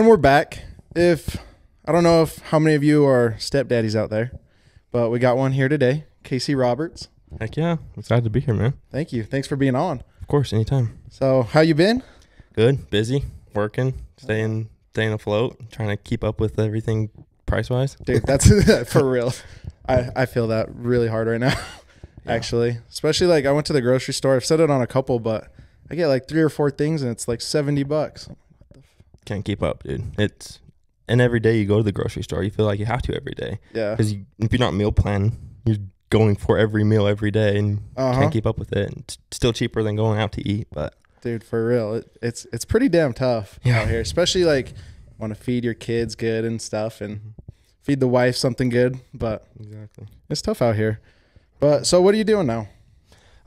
And we're back. If I don't know if how many of you are stepdaddies out there, but we got one here today, Casey Roberts. Heck yeah. Excited to be here, man. Thank you. Thanks for being on. Of course, anytime. So, how you been? Good, busy, working, staying staying afloat, trying to keep up with everything price wise. Dude, that's for real. I I feel that really hard right now. Yeah. Actually, especially like I went to the grocery store. I've said it on a couple, but I get like three or four things and it's like 70 bucks. Can't keep up, dude. It's and every day you go to the grocery store, you feel like you have to every day Yeah. because you, if you're not meal plan, you're going for every meal every day and Uh-huh. can't keep up with it. And It's still cheaper than going out to eat, but Dude, for real. It, it's it's pretty damn tough Yeah. out here, especially like want to feed your kids good and stuff and feed the wife something good, but exactly. it's tough out here. But so what are you doing now?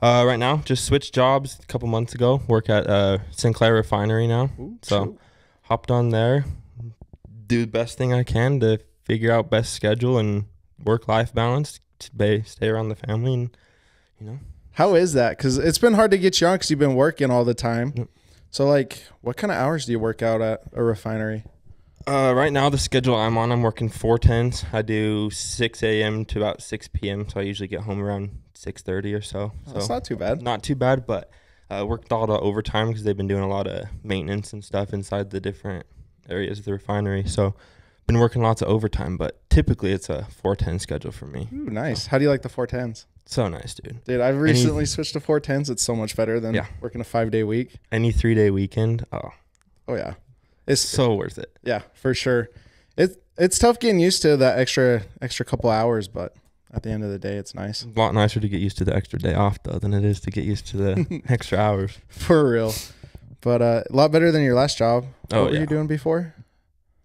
Uh, right now, just switched jobs a couple months ago. Work at uh, Sinclair Refinery now. So- shoot. Hopped on there, do the best thing I can to figure out best schedule and work life balance to stay around the family and you know how is that? Cuz it's been hard to get you on cuz you've been working all the time. Yep. So like what kind of hours do you work out at a refinery? uh, right now the schedule I'm on I'm working four tens I do 6 a.m. to about 6 p.m. so I usually get home around 6:30 or so so That's not too bad. not too bad but uh, worked all the overtime because they've been doing a lot of maintenance and stuff inside the different areas of the refinery so been working lots of overtime but typically it's a 410 schedule for me Ooh, nice. How do you like the 410s? so nice dude Dude, I've recently switched to 410s. It's so much better than Yeah. working a 5-day week. any three day weekend. Oh, Oh yeah. It's so worth it. Yeah, for sure. It's it's tough getting used to that extra extra couple hours, but at the end of the day, it's nice. A lot nicer to get used to the extra day off though than it is to get used to the extra hours. For real. But uh, a lot better than your last job. Oh, what were yeah. you doing before?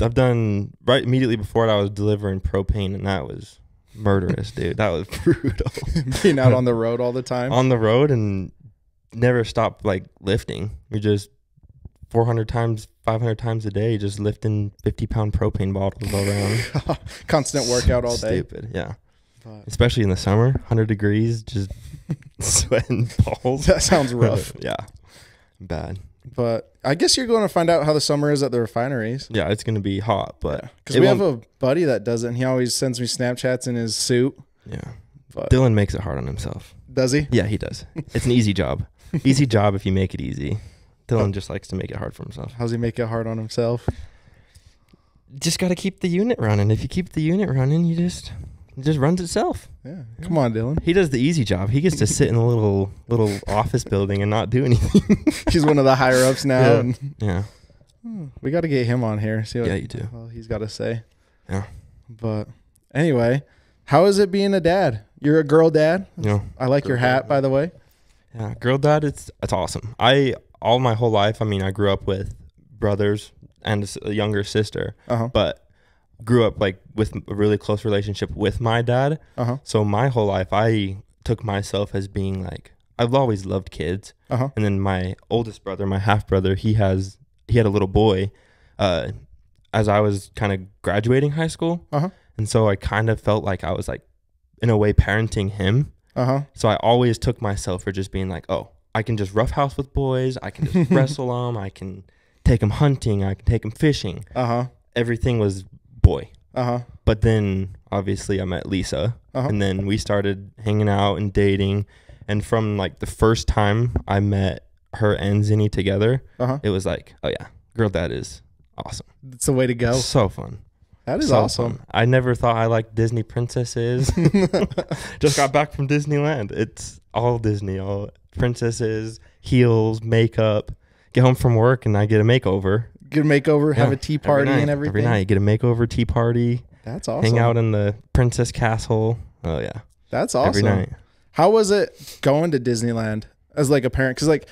I've done right immediately before it. I was delivering propane, and that was murderous, dude. That was brutal. Being out on the road all the time. On the road and never stop like lifting. You're just 400 times, 500 times a day, just lifting 50 pound propane bottles all around. Constant workout all day. Stupid, yeah. But Especially in the summer, 100 degrees, just sweating balls. that sounds rough. yeah, bad. but I guess you're going to find out how the summer is at the refineries. Yeah, it's gonna be hot, but Because we have a buddy that does it, and he always sends me Snapchats in his suit. yeah. But Dylan makes it hard on himself. does he? Yeah, he does. It's an easy job. Easy job if you make it easy. Dylan just likes to make it hard for himself. How's he make it hard on himself? Just got to keep the unit running. If you keep the unit running, you just it just runs itself. Yeah. Come on, Dylan. He does the easy job. He gets to sit in a little little office building and not do anything. He's one of the higher ups now, Yeah. and yeah. Hmm, we got to get him on here. See what Yeah, you do. well, he's got to say. Yeah. But anyway, how is it being a dad? You're a girl dad. You know. I like your hat, dad, by the way. Yeah, girl dad, it's it's awesome. I all my whole life, I mean, I grew up with brothers and a s- a younger sister, Uh huh. but grew up like with a really close relationship with my dad. Uh huh. So my whole life, I took myself as being like I've always loved kids. Uh huh. And then my oldest brother, my half brother, he has he had a little boy. Uh, as I was kind of graduating high school, Uh-huh. and so I kind of felt like I was like, in a way, parenting him. Uh huh. So I always took myself for just being like, oh, I can just roughhouse with boys. I can just wrestle them. I can take them hunting. I can take them fishing. Uh huh. Everything was boy. Uh huh. But then obviously I met Lisa, Uh-huh. and then we started hanging out and dating. And from like the first time I met her and Zinni together, Uh huh. it was like, oh yeah, girl, that is awesome. It's the way to go. So fun. That is So awesome. fun. I never thought I liked Disney princesses. Just got back from Disneyland. It's all Disney, all princesses, heels, makeup. Get home from work and I get a makeover. Good makeover, have a tea every party night. and everything. Every night, get a makeover, tea party, That's awesome. hang out in the princess castle. Oh yeah, That's awesome. every night. How was it going to Disneyland as like a parent? Because like,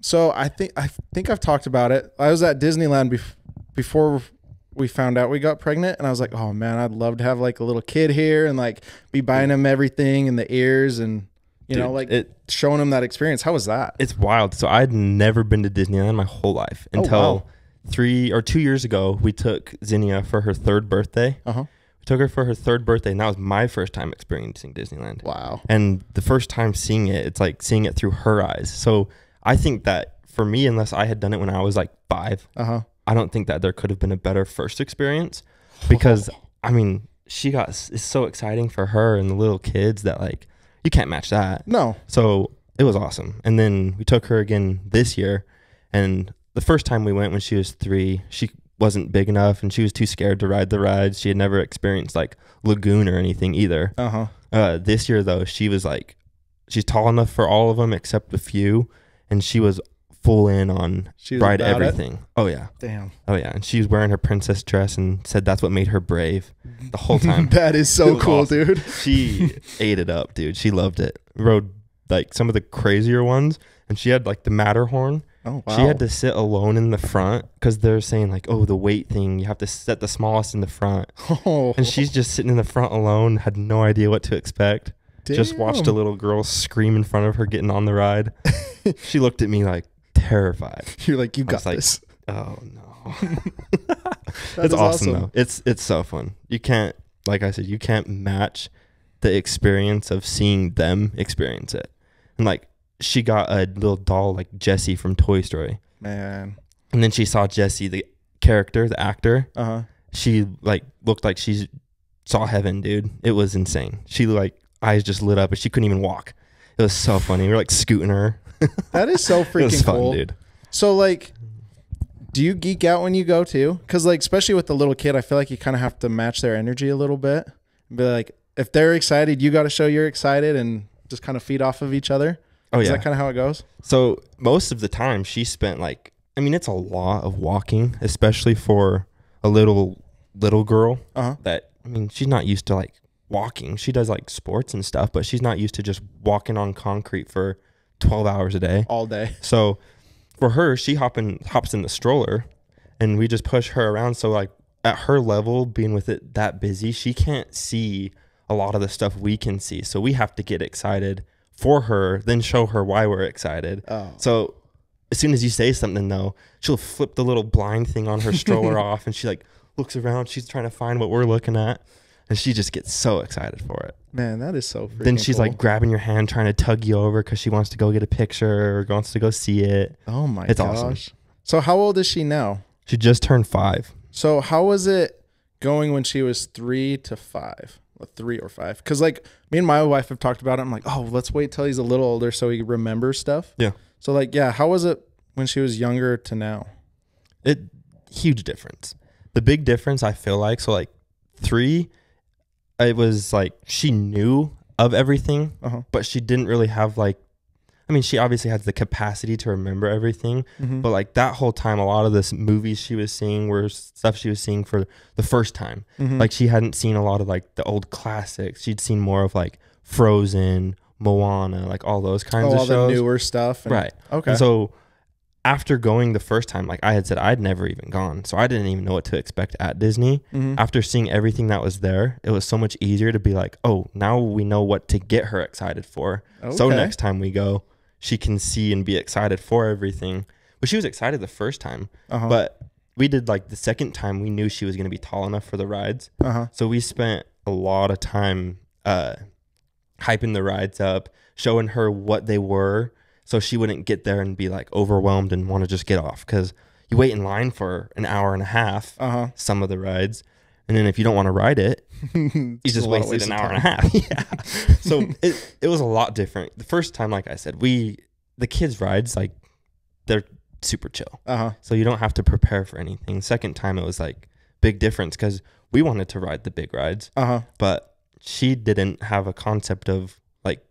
so I think I think I've talked about it. I was at Disneyland bef- before we found out we got pregnant, and I was like, oh man, I'd love to have like a little kid here and like be buying him everything and the ears and you know like it showing him that experience. How was that? it's wild. So I'd never been to Disneyland my whole life Oh, until wow. Three or two years ago. We took Zinnia for her third birthday. Uh huh. We took her for her third birthday, and that was my first time experiencing Disneyland. Wow. And the first time seeing it, it's like seeing it through her eyes. So I think that for me, unless I had done it when I was like five, Uh huh. I don't think that there could have been a better first experience because I mean, she got it's so exciting for her and the little kids that like you can't match that. No. So it was awesome. And then we took her again this year. And the first time we went when she was three, she wasn't big enough and she was too scared to ride the rides. She had never experienced like Lagoon or anything either. Uh huh. Uh, this year, though, she was like, she's tall enough for all of them except a few. And she was full in on She ride about it? everything. Oh, yeah. Damn. Oh, yeah. And she was wearing her princess dress and said that's what made her brave the whole time. that is so cool, awesome. dude. she ate it up, dude. She loved it. Rode like some of the crazier ones, and she had like the Matterhorn. Oh wow. She had to sit alone in the front because they're saying like, oh, the weight thing. You have to set the smallest in the front, Oh, and she's just sitting in the front alone. Had no idea what to expect. Just watched a little girl scream in front of her getting on the ride. she looked at me like terrified. You're like, you got like, this. Oh no. It's is awesome, though. It's it's so fun. You can't like I said, you can't match the experience of seeing them experience it. And like she got a little doll like Jesse from Toy Story. Man. And then she saw Jesse, the character, the actor. Uh huh. She like looked like she saw heaven, dude. It was insane. She like eyes just lit up and she couldn't even walk. It was so funny. We were like scooting her. That is so it was freaking fun, cool. dude. So like, do you geek out when you go too? Because like, especially with the little kid, I feel like you kind of have to match their energy a little bit. Be like, if they're excited, you got to show you're excited and just kind of feed off of each other. Oh Is yeah. that kind of how it goes? So most of the time she spent like I mean it's a lot of walking, especially for a little little girl Uh huh. that I mean she's not used to like walking. She does like sports and stuff, but she's not used to just walking on concrete for 12 hours a day. All day. So for her, she hop in, hops in the stroller and we just push her around so like at her level being with it that busy, she can't see a lot of the stuff we can see. So we have to get excited for her, then show her why we're excited. Oh. So as soon as you say something though, she'll flip the little blind thing on her stroller off and she like looks around, she's trying to find what we're looking at. And she just gets so excited for it. Man, that is so. then she's cool. like grabbing your hand, trying to tug you over because she wants to go get a picture or wants to go see it. "Oh my it's gosh!" awesome. So how old is she now? She just turned five. So how was it going when she was three to five? Well, Three or five? Because like me and my wife have talked about it. I'm like, oh, let's wait till he's a little older so he remembers stuff. Yeah. So like, yeah, how was it when she was younger to now? It huge difference. The big difference I feel like so like three, it was like she knew of everything, Uh huh. but she didn't really have like. I mean, she obviously has the capacity to remember everything, Mm-hmm. but like that whole time, a lot of this movies she was seeing were stuff she was seeing for the first time. Mm-hmm. Like she hadn't seen a lot of like the old classics. She'd seen more of like Frozen, Moana, like all those kinds oh, of all the newer stuff. and- right. Okay. And so after going the first time, like I had said, I'd never even gone, so I didn't even know what to expect at Disney. Mhm. After seeing everything that was there, it was so much easier to be like, oh, now we know what to get her excited for. So next time we go, she can see and be excited for everything. But she was excited the first time. Uh-huh. But we did like the second time, we knew she was going to be tall enough for the rides. uh huh. So we spent a lot of time uh, hyping the rides up, showing her what they were, so she wouldn't get there and be like overwhelmed and want to just get off. Because you wait in line for an hour and a half, Uh huh. some of the rides, and then if you don't want to ride it, you just wasted an hour and a half. yeah. So it it was a lot different. The first time, like I said, we the kids rides like they're super chill, Uh huh. so you don't have to prepare for anything. Second time, it was like big difference because we wanted to ride the big rides, Uh huh. but she didn't have a concept of like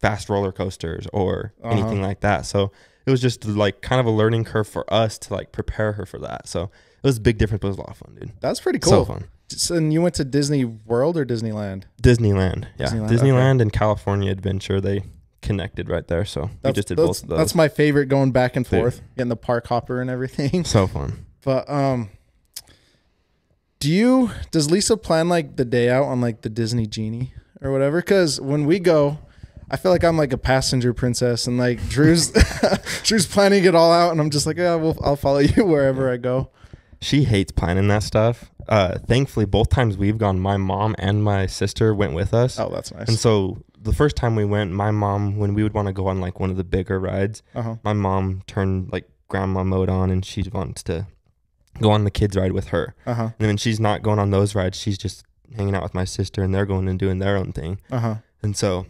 fast roller coasters or Uh-huh. anything like that. So it was just like kind of a learning curve for us to like prepare her for that. So it was a big difference, but it was a lot of fun, dude. That's pretty cool. So fun. So, and you went to Disney World or Disneyland? Disneyland, yeah, Disneyland, Disneyland, okay. and California Adventure. They connected right there, so we just did both of those. that's my favorite going back and Dude. forth, getting the park hopper and everything. so fun. But um do you does Lisa plan like the day out on like the Disney genie or whatever? Cause when we go, I feel like I'm like a passenger princess and like Drew's Drew's planning it all out and I'm just like, yeah, well I'll follow you wherever I go. She hates planning that stuff. Uh, thankfully, both times we've gone, my mom and my sister went with us. Oh, that's nice. And so the first time we went, my mom, when we would want to go on like one of the bigger rides, uh-huh. my mom turned like grandma mode on and she wants to go on the kids ride with her. Uh huh. And then when she's not going on those rides, she's just hanging out with my sister and they're going and doing their own thing. Uh huh. And so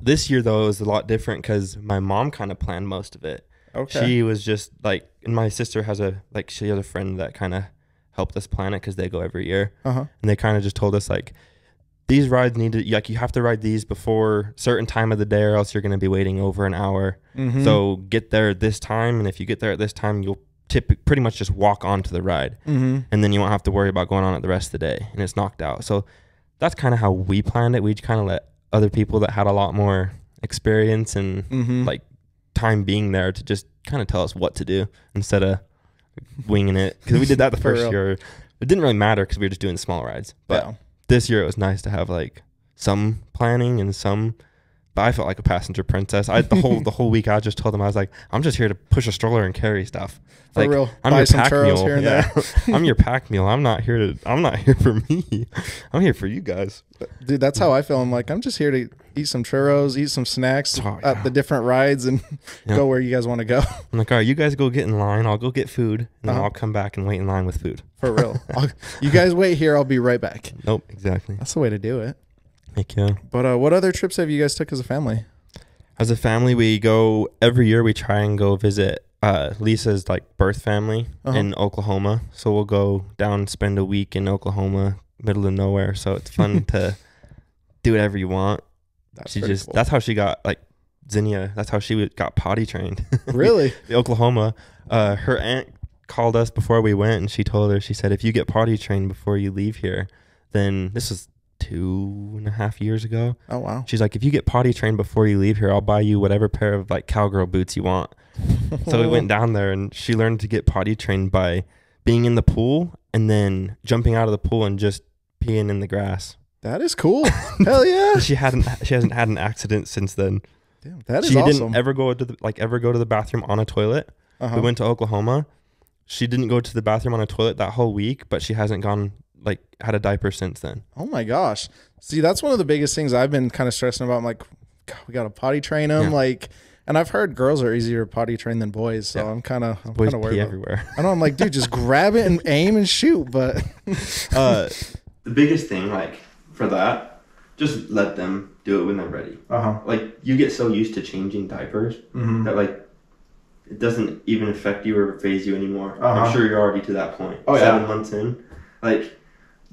this year though is a lot different because my mom kind of planned most of it. Okay. She was just like, and my sister has a like she has a friend that kind of helped us plan it because they go every year, uh huh. and they kind of just told us like these rides need to like you have to ride these before certain time of the day or else you're going to be waiting over an hour. Mm-hmm. So get there at this time, and if you get there at this time, you'll tip pretty much just walk onto the ride, Mm-hmm. and then you won't have to worry about going on it the rest of the day, and it's knocked out. So that's kind of how we planned it. We kind of let other people that had a lot more experience and Mm-hmm. like time being there to just kind of tell us what to do instead of winging it because we did that the first real. year. It didn't really matter because we were just doing small rides, but yeah. this year it was nice to have like some planning and some. But I felt like a passenger princess. I the whole the whole week I just told them I was like, I'm just here to push a stroller and carry stuff. For like, real. I'm Buy your pack mule. here and yeah. there. I'm your pack mule. I'm not here to. I'm not here for me. I'm here for you guys. Dude, that's how I feel. I'm like, I'm just here to eat some churros, eat some snacks Oh, at the different rides, and Yeah. go where you guys want to go. I'm like, all right, you guys go get in line. I'll go get food, and then Uh-huh. I'll come back and wait in line with food. For real. You guys wait here. I'll be right back. Nope, exactly. That's the way to do it. Heck yeah. But uh, what other trips have you guys took as a family? As a family, we go every year. We try and go visit uh, Lisa's like birth family Uh-huh. in Oklahoma. So we'll go down, spend a week in Oklahoma, middle of nowhere. So it's fun to do whatever you want. That's she just cool. that's how she got like Zinnia. That's how she got potty trained. really. Oklahoma. Uh, her aunt called us before we went, and she told her she said if you get potty trained before you leave here, then this was two and a half years ago. Oh wow. She's like, if you get potty trained before you leave here, I'll buy you whatever pair of like cowgirl boots you want. So we went down there and she learned to get potty trained by being in the pool and then jumping out of the pool and just peeing in the grass. That is cool. Hell yeah. She hadn't she hasn't had an accident since then. Damn, that is she awesome. didn't ever go to the, like ever go to the bathroom on a toilet. uh-huh. We went to Oklahoma. She didn't go to the bathroom on a toilet that whole week, but she hasn't gone like had a diaper since then. Oh my gosh. See, that's one of the biggest things I've been kind of stressing about. I'm like, God, we got to potty train them. Yeah. Like, and I've heard girls are easier to potty train than boys. So Yeah. I'm kind of, I'm Boys kind of pee worried. About, everywhere. I know. I'm like, dude, just grab it and aim and shoot. But uh, the biggest thing, like for that, just let them do it when they're ready. uh huh. Like you get so used to changing diapers Mm-hmm. that like it doesn't even affect you or phase you anymore. Uh-huh. I'm sure you're already to that point. Oh, yeah. Seven months in, like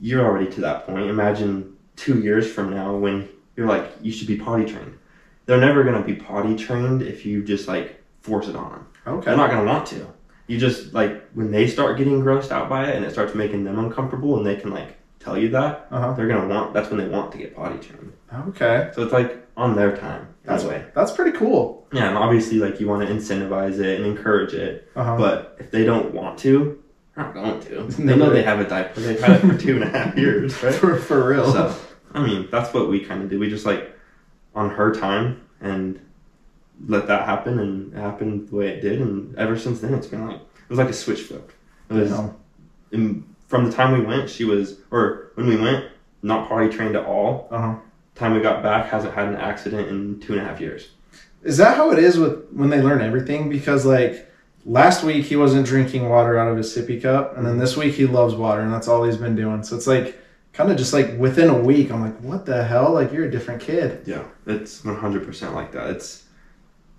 you're already to that point. Imagine two years from now when you're like you should be potty trained. They're never gonna be potty trained if you just like force it on them. Okay. They're not gonna want to. You just like when they start getting grossed out by it and it starts making them uncomfortable and they can like tell you that Uh huh. they're gonna want. That's when they want to get potty trained. Okay. So it's like on their time. That's way. That's pretty cool. Yeah, and obviously, like you want to incentivize it and encourage it, Uh huh. but if they don't want to, not going to. They Never. know they have a diaper. They've had it for two and a half years, right? for, for real. So, I mean, that's what we kind of do. We just like on her time and let that happen, and it happened the way it did. And ever since then, it's been like it was like a switch flip. It was Yeah. in, from the time we went, she was, or when we went, not potty trained at all. Uh huh. Time we got back, hasn't had an accident in two and a half years. Is that how it is with when they learn everything? Because like last week he wasn't drinking water out of his sippy cup, and then this week he loves water, and that's all he's been doing. So it's like kind of just like within a week, I'm like, what the hell? Like you're a different kid. Yeah, it's 100% like that. It's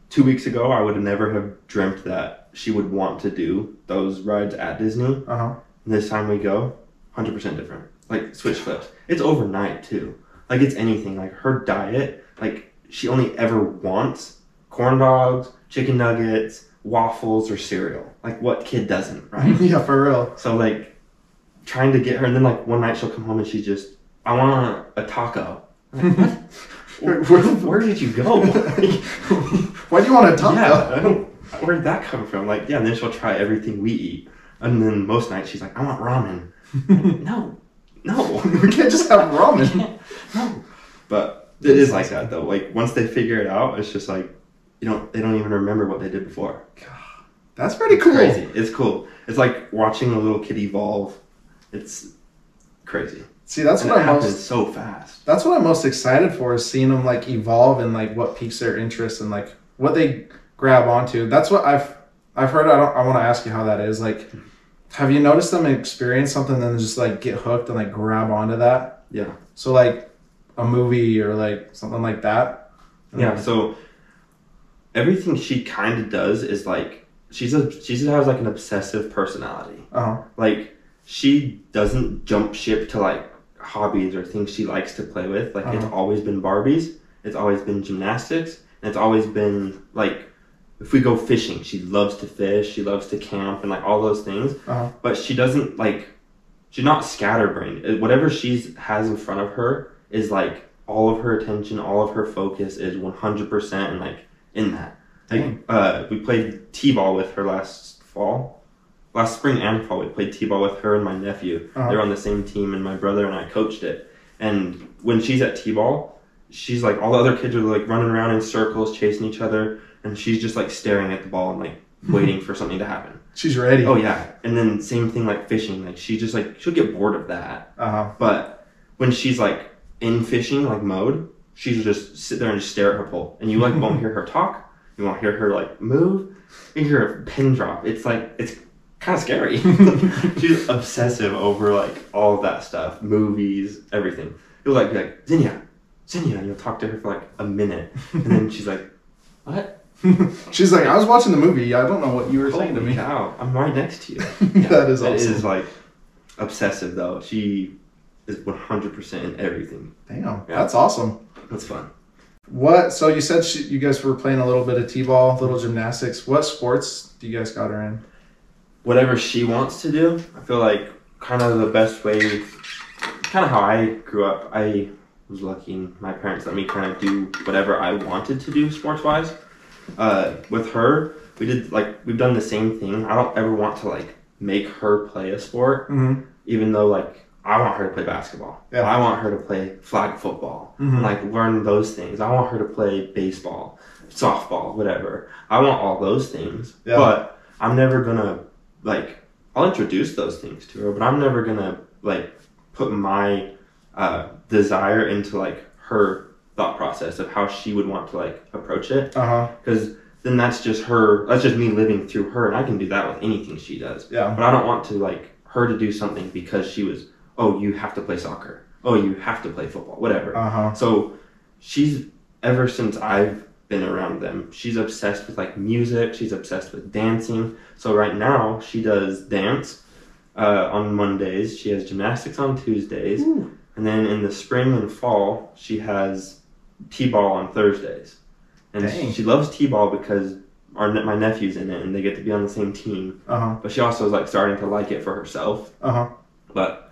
two weeks ago, I would have never have dreamt that she would want to do those rides at Disney. Uh huh. This time we go, 100% different. Like switch flips. It's overnight too. Like it's anything. Like her diet, like she only ever wants corn dogs, chicken nuggets, waffles, or cereal. Like what kid doesn't, right? yeah, for real. So like trying to get her, and then like one night she'll come home and she's just, I want a, a taco. Like, Where, where, where, where did you go? why do you want a taco? yeah, where did that come from? Like, yeah, and then she'll try everything we eat. And then most nights she's like, I want ramen. no, no. we can't just have ramen. no. But it is like that though. Like once they figure it out, it's just like you don't they don't even remember what they did before. God, That's pretty It's cool. crazy. It's cool. It's like watching a little kid evolve. It's crazy. See, that's and what it I'm happens most. so fast. That's what I'm most excited for is seeing them like evolve and like what piques their interest and like what they grab onto. That's what I've I've heard. I don't. I want to ask you how that is. Like, have you noticed them experience something and then just like get hooked and like grab onto that? Yeah. So like a movie or like something like that. Yeah. Mm. So everything she kind of does is like she's a she just has like an obsessive personality. Uh huh. Like she doesn't jump ship to like hobbies or things she likes to play with. Like it's Uh-huh. always been Barbies. It's always been gymnastics. And it's always been like if we go fishing, she loves to fish. She loves to camp and like all those things. Uh-huh. But she doesn't like. She's not scatterbrained. Whatever she's has in front of her is like all of her attention, all of her focus is one hundred percent and like in that. Like Dang. uh, we played t-ball with her last fall, last spring and fall. We played t-ball with her and my nephew. Uh-huh. They're on the same team, and my brother and I coached it. And when she's at t-ball, she's like all the other kids are like running around in circles, chasing each other, and she's just like staring at the ball and like waiting for something to happen. She's ready. Oh yeah, and then same thing like fishing. Like she just like she'll get bored of that. Uh huh. But when she's like in fishing like mode, she'll just sit there and just stare at her pole, and you like won't hear her talk. You won't hear her like move. You hear a pin drop. It's like it's kind of scary. she's obsessive over like all that stuff, movies, everything. You'll like be like Zinnia, Zinnia, and you'll talk to her for like a minute, and then she's like, "What? She's like, I was watching the movie. I don't know what you were saying to me. cow! I'm right next to you." that is awesome. is like obsessive though. She is 100% in everything. Damn, Yeah. that's awesome. That's fun. What? So you said she, you guys were playing a little bit of t-ball, little gymnastics. What sports do you guys got her in? Whatever she wants to do, I feel like kind of the best way, kind of how I grew up. I was lucky and my parents let me kind of do whatever I wanted to do sports wise. Uh, with her, we did like, we've done the same thing. I don't ever want to like make her play a sport, Mm-hmm. even though like I want her to play basketball. Yeah. I want her to play flag football. Mhm. Like learn those things. I want her to play baseball, softball, whatever. I want all those things. Yeah. But I'm never gonna like I'll introduce those things to her, but I'm never gonna like put my uh, desire into like her thought process of how she would want to like approach it Uh huh. because then that's just her that's just me living through her and I can do that with anything she does. Yeah. But I don't want to like her to do something because she was, oh, you have to play soccer. Oh, you have to play football, whatever. Uh huh. So she's ever since I've been around them, she's obsessed with like music. She's obsessed with dancing. So right now she does dance uh, on Mondays. She has gymnastics on Tuesdays, Ooh. and then in the spring and fall she has t-ball on Thursdays. And Dang. she loves t-ball because our ne- my nephew's in it, and they get to be on the same team. Uh huh. But she also is like starting to like it for herself. Uh huh. But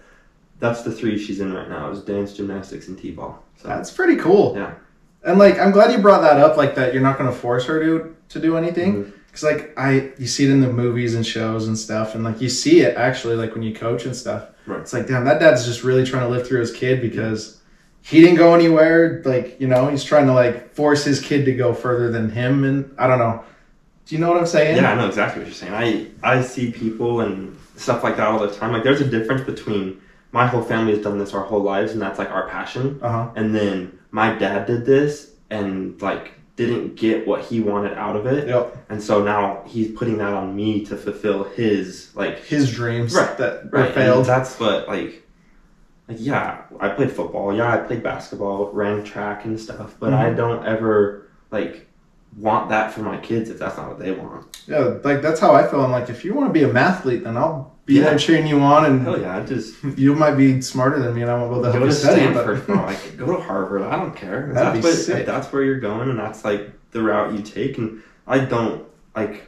that's the three she's in right now: is dance, gymnastics, and t-ball. So That's pretty cool. Yeah. And like, I'm glad you brought that up. Like that, you're not going to force her to to do anything. Mhm. Cause like I, you see it in the movies and shows and stuff, and like you see it actually like when you coach and stuff. Right. It's like, damn, that dad's just really trying to live through his kid because he didn't go anywhere. Like you know, he's trying to like force his kid to go further than him, and I don't know. Do you know what I'm saying? Yeah, I know exactly what you're saying. I I see people and stuff like that all the time. Like there's a difference between my whole family has done this our whole lives, and that's like our passion. Uh huh. And then my dad did this and like didn't get what he wanted out of it, Yep. and so now he's putting that on me to fulfill his like His dreams Right, that right. were and failed. that's what like. Like yeah, I played football. Yeah, I played basketball, ran track and stuff. But I Mhm. don't ever like want that for my kids if that's not what they want. Yeah, like that's how I feel. I'm like, if you want to be a mathlete, then I'll be Yeah. there cheering you on, and Hell yeah, I just you might be smarter than me, and I won't be able to help go you to study. Stanford, But. Like go to Harvard. I don't care. That'd that's be what, sick. That's where you're going, and that's like the route you take. And I don't like.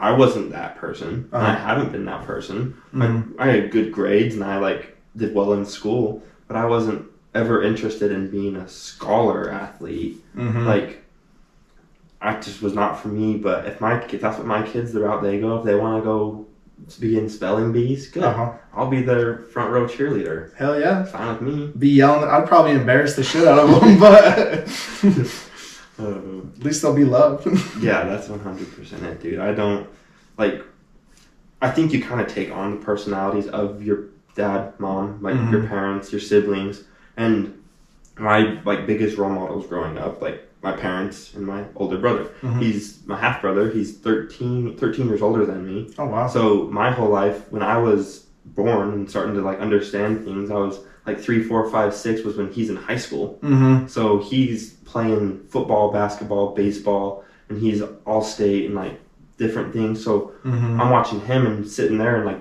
I wasn't that person. I Uh-huh. haven't been that person. Mhm. I, I had good grades, and I like did well in school, but I wasn't ever interested in being a scholar athlete. Mhm. Like. I just was not for me, but if my if that's what my kids the route they go, if they want to go to begin spelling bees, good. uh-huh. I'll be their front row cheerleader. hell yeah, Fine with me. be yelling. I'd probably embarrass the shit out of them, but Uh, at least they'll be loved. yeah, that's one hundred percent it, dude. I don't like. I think you kind of take on the personalities of your dad, mom, like Mhm. your parents, your siblings, and my like biggest role models growing up. Like my parents and my older brother. Mhm. He's my half brother. He's 13, 13 years older than me. Oh wow. So my whole life, when I was born and starting to like understand things, I was like three, four, five, six was when he's in high school. Mm-hmm. So he's playing football, basketball, baseball, and he's all state and like different things. So Mm-hmm. I'm watching him and sitting there and like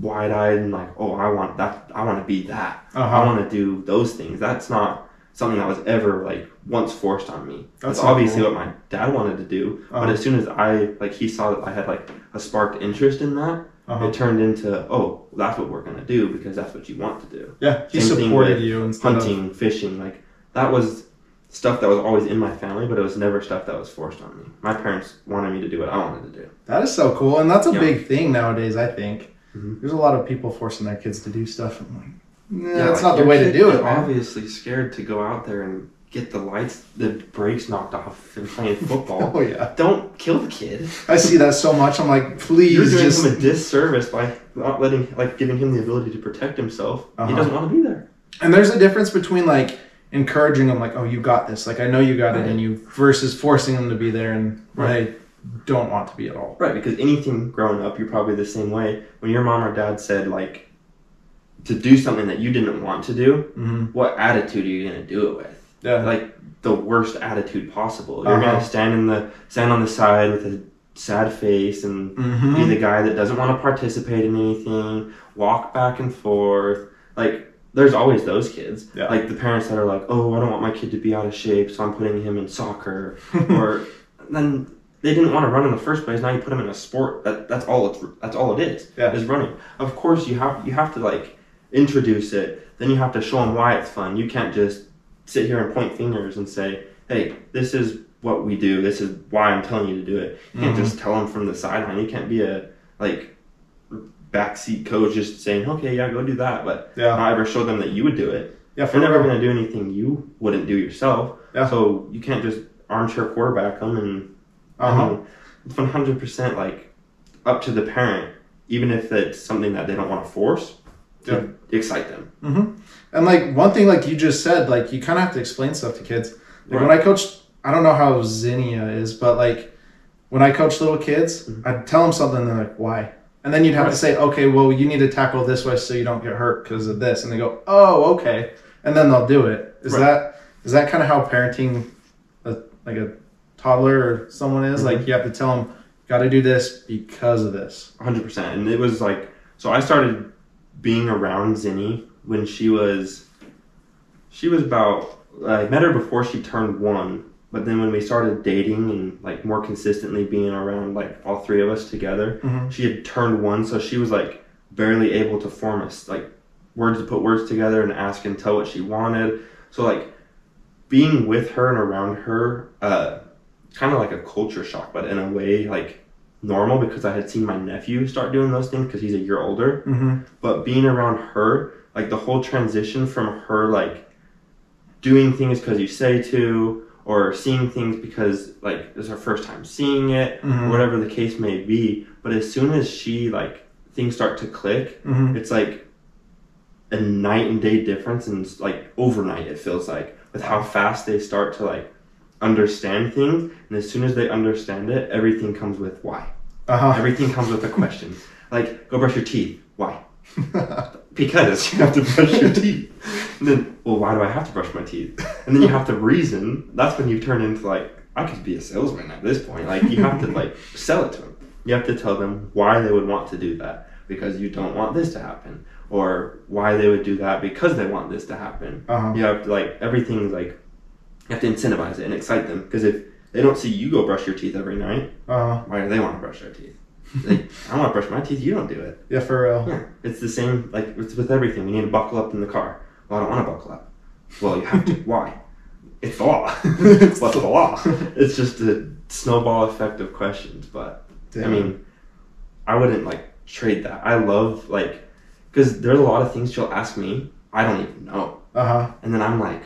wide eyed and like, oh, I want that. I want to be that. I Uh-huh. want to do those things. That's not something that was ever like once forced on me. That's That's obviously cool. what my dad wanted to do. Uh-huh. But as soon as I like he saw that I had like a sparked interest in that, Uh-huh. it turned into oh, that's what we're gonna do because that's what you want to do. Yeah, he Same supported you instead Hunting, fishing, like that was stuff that was always in my family, but it was never stuff that was forced on me. My parents wanted me to do what I wanted to do. That is so cool, and that's a Yeah. big thing nowadays. I think Mhm. there's a lot of people forcing their kids to do stuff. I'm like, Yeah, that's not the way to do it, man. Obviously scared to go out there and get the lights, the brakes knocked off and playing football. Oh yeah, Don't kill the kid. I see that so much. I'm like, please, You're doing just. him a disservice by not letting, like, giving him the ability to protect himself. Uh-huh. He doesn't want to be there. And there's a difference between like encouraging them, like, oh, you got this. Like, I know you got it and you, versus forcing them to be there and Right. they don't want to be at all. Right, because anything growing up, you're probably the same way. When your mom or dad said, like, to do something that you didn't want to do, Mm-hmm. what attitude are you going to do it with? Yeah. Like, the worst attitude possible. You're Uh-huh. going to stand in the stand on the side with a sad face and Mm-hmm. be the guy that doesn't want to participate in anything, walk back and forth. Like, there's always those kids. Yeah. Like the parents that are like, oh, I don't want my kid to be out of shape, so I'm putting him in soccer. or then they didn't want to run in the first place. Now you put him in a sport. That that's all it's that's all it is. Yeah. Is running. Of course you have you have to like introduce it. Then you have to show them why it's fun. You can't just sit here and point fingers and say, hey, this is what we do. This is why I'm telling you to do it. You can't Mhm. just tell them from the sideline. You can't be a like backseat coach just saying, okay, yeah, go do that, but yeah. not ever show them that you would do it. Yeah. They're never going to do anything you wouldn't do yourself. Yeah. So you can't just armchair quarterback them and Uh-huh. it's one hundred percent like up to the parent, even if it's something that they don't want to force, to excite them. hmm And like one thing, like you just said, like you kind of have to explain stuff to kids. Like when I coached, I don't know how Zinnia is, but like when I coach little kids, Mhm. I'd tell them something, and they're like, "Why?" And then you'd have to say, "Okay, well, you need to tackle this way so you don't get hurt because of this," and they go, "Oh, okay," and then they'll do it. Is Right. that is that kind of how parenting, a, like a toddler or someone is? Mhm. Like you have to tell them, "Got to do this because of this." hundred percent. And it was like so. I started being around Zinni when she was she was about. I met her before she turned one, but then when we started dating and like more consistently being around like all three of us together, Mhm. she had turned one, so she was like barely able to form us like words to put words together and ask and tell what she wanted. So like being with her and around her, uh, kind of like a culture shock, but in a way like normal because I had seen my nephew start doing those things because he's a year older. Mm-hmm. But being around her, like the whole transition from her like doing things because you say to, or seeing things because like it's her first time seeing it, Mhm. or whatever the case may be. But as soon as she like things start to click, Mm-hmm. it's like a night and day difference and like overnight it feels like with how fast they start to like understand things and as soon as they understand it everything comes with why. Uh huh. everything comes with a question. Like go brush your teeth. Why? Because you have to brush your teeth. And then well why do i have to brush my teeth? And then you have to reason. That's when you turn into like i could be a salesman at this point. Like you have to like sell it to them you have to tell them why they would want to do that because you don't want this to happen or why they would do that because they want this to happen. Uh-huh. you have to like everything's like you have to incentivize it and excite them because if they don't see you go brush your teeth every night Uh-huh. why do they want to brush their teeth like, i want to brush my teeth you don't do it Yeah, for real. yeah, it's the same. Like it's with everything. You need to buckle up in the car. Well, I don't want to buckle up. Well, you have to. Why? It's the law. It's the- the law? It's just a snowball effect of questions. But I mean, I wouldn't like trade that. I love like because there's a lot of things she'll ask me I don't even know, Uh huh. and then I'm like.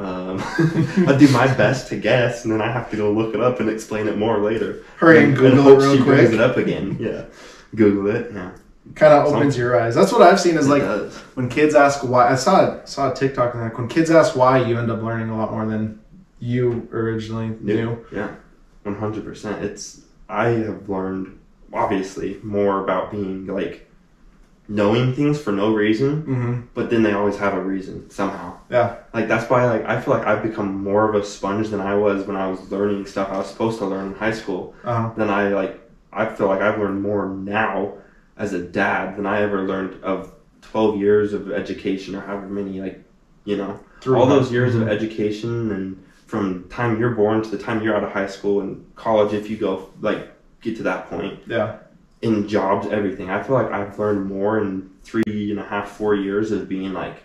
Um, I do my best to guess, and then I have to go look it up and explain it more later. Hurry and Google hope it real she brings it up again. Yeah, Google it. Yeah, Kind of opens your eyes. That's what I've seen is like does. when kids ask why. I saw saw a TikTok and like when kids ask why, you end up learning a lot more than you originally knew. Yeah, one hundred percent. It's I have learned obviously more about being like knowing things for no reason, Mm-hmm. but then they always have a reason somehow. Yeah. Like that's why like I feel like I've become more of a sponge than I was when I was learning stuff I was supposed to learn in high school. Uh-huh. Then I like I feel like I've learned more now as a dad than I ever learned of twelve years of education or however many like you know Through all those years of education and from time you're born to the time you're out of high school and college if you go like get to that point Yeah. In jobs everything i feel like i've learned more in three and a half four years of being like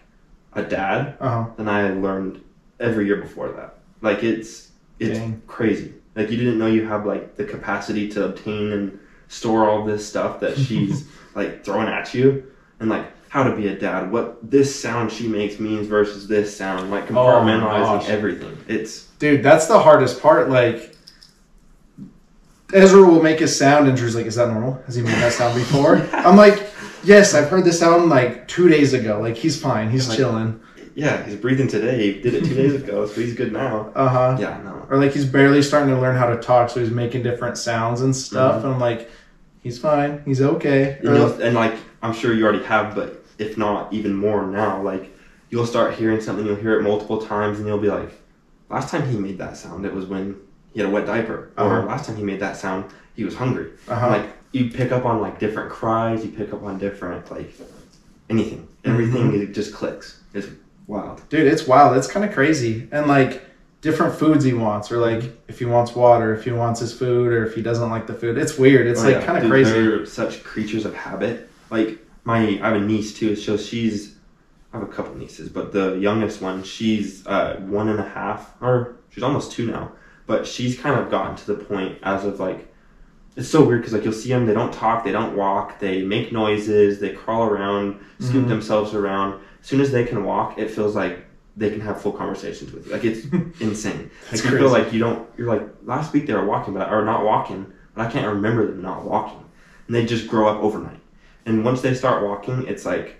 a dad Uh-huh. than i learned every year before that like it's it's Dang. crazy like you didn't know you have like the capacity to obtain and store all this stuff that she's like throwing at you and like how to be a dad what this sound she makes means versus this sound like Oh compartmentalizing gosh. everything it's Dude, that's the hardest part. Like, Ezra will make a sound, and Drew's like, "Is that normal? Has he made that sound before?" I'm like, "Yes, I've heard this sound like two days ago. Like, he's fine. He's Like- chilling." yeah he's breathing today he did it two days ago so he's good now Uh huh. yeah no Or like he's barely starting to learn how to talk, so he's making different sounds and stuff. Mm-hmm. And I'm like, "He's fine. He's okay." and, and like i'm sure you already have but if not even more now like you'll start hearing something you'll hear it multiple times and you'll be like last time he made that sound it was when he had a wet diaper or Uh-huh. last time he made that sound he was hungry uh-huh. like you pick up on like different cries you pick up on different like anything everything Mm-hmm. it just clicks it's wild Dude, it's wild. It's kind of crazy. And like different foods he wants, or like if he wants water, if he wants his food, or if he doesn't like the food. It's weird. It's Oh, like yeah. kind of crazy. They're such creatures of habit. Like my, I have a niece too. So she's, I have a couple nieces, but the youngest one, she's uh, one and a half, or she's almost two now. But she's kind of gotten to the point as of like, it's so weird because like you'll see them, they don't talk, they don't walk, they make noises, they crawl around, scoop Mhm. themselves around. As soon as they can walk, it feels like they can have full conversations with you. Like it's insane. Like you feel like you don't. You're like last week they were walking, but or not walking, but I can't remember them not walking. And they just grow up overnight. And once they start walking, it's like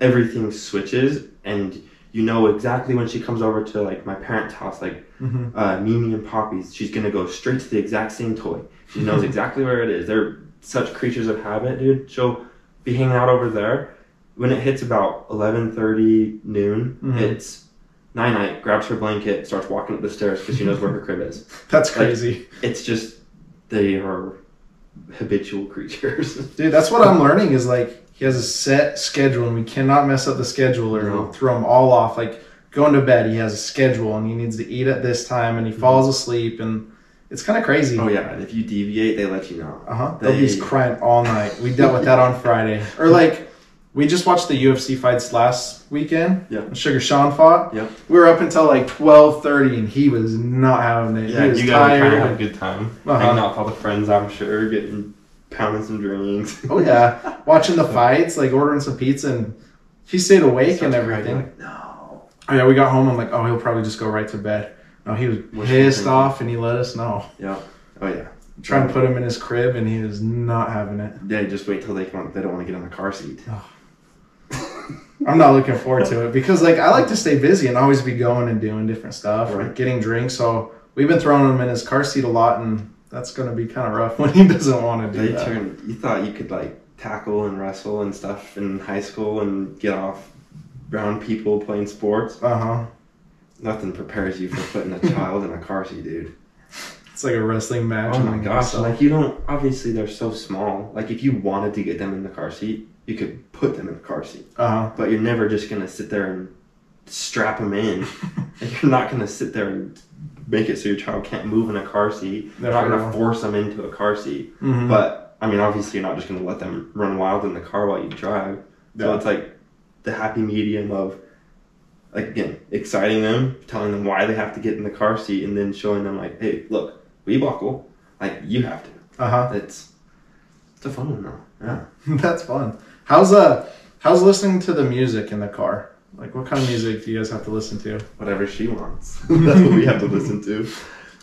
everything switches, and you know exactly when she comes over to like my parents' house, like Mhm. uh, Mimi and Poppy's, she's gonna go straight to the exact same toy. She knows exactly where it is. They're such creatures of habit, dude. She'll be hanging out over there. When it hits about eleven thirty noon, Mhm. it's night night. Grabs her blanket, starts walking up the stairs because she knows where her crib is. That's crazy. It's just they are habitual creatures. Dude, that's what I'm learning is like he has a set schedule and we cannot mess up the schedule or No. throw him all off. Like going to bed, he has a schedule and he needs to eat at this time and he falls asleep and it's kind of crazy. oh yeah, and if you deviate, they let you know. Uh huh. They'll be crying all night. We dealt with that on Friday. Or like, we just watched the UFC fights last weekend. Yeah. Sugar Sean fought. Yep. We were up until like twelve thirty, and he was not having it. Yeah, he was you guys are trying to have a good time. Uh-huh. Hanging out with all the friends, I'm sure, getting pounding some drinks. oh yeah, watching the fights, like ordering some pizza, and he stayed awake and everything. like, no. Oh yeah, we got home. I'm like, oh, he'll probably just go right to bed. No, he was Wishful pissed off, and he let us know. Yeah. Oh yeah. Trying to put him in his crib, and he was not having it. Yeah, just wait till they come. They don't want to get in the car seat. I'm not looking forward to it because like I like to stay busy and always be going and doing different stuff Right. getting drinks. So we've been throwing him in his car seat a lot, and that's going to be kind of rough when he doesn't want to do They that. turn. You thought you could like tackle and wrestle and stuff in high school and get off around people playing sports. Uh huh. Nothing prepares you for putting a child in a car seat, dude. It's like a wrestling match. Oh my gosh! yourself. Like you don't. Obviously, they're so small. Like if you wanted to get them in the car seat, you could put them in the car seat. Uh huh. But you're never just gonna sit there and strap them in. Like, you're not gonna sit there and make it so your child can't move in a car seat. They're not gonna force them into a car seat. Mhm. But I mean, obviously, you're not just gonna let them run wild in the car while you drive. So it's like the happy medium of, like again, exciting them, telling them why they have to get in the car seat, and then showing them like, hey, look, we buckle, like you have to. Uh huh. It's it's a fun one though. Yeah. That's fun. How's uh how's listening to the music in the car? Like what kind of music do you guys have to listen to? Whatever she wants. That's what we have to listen to.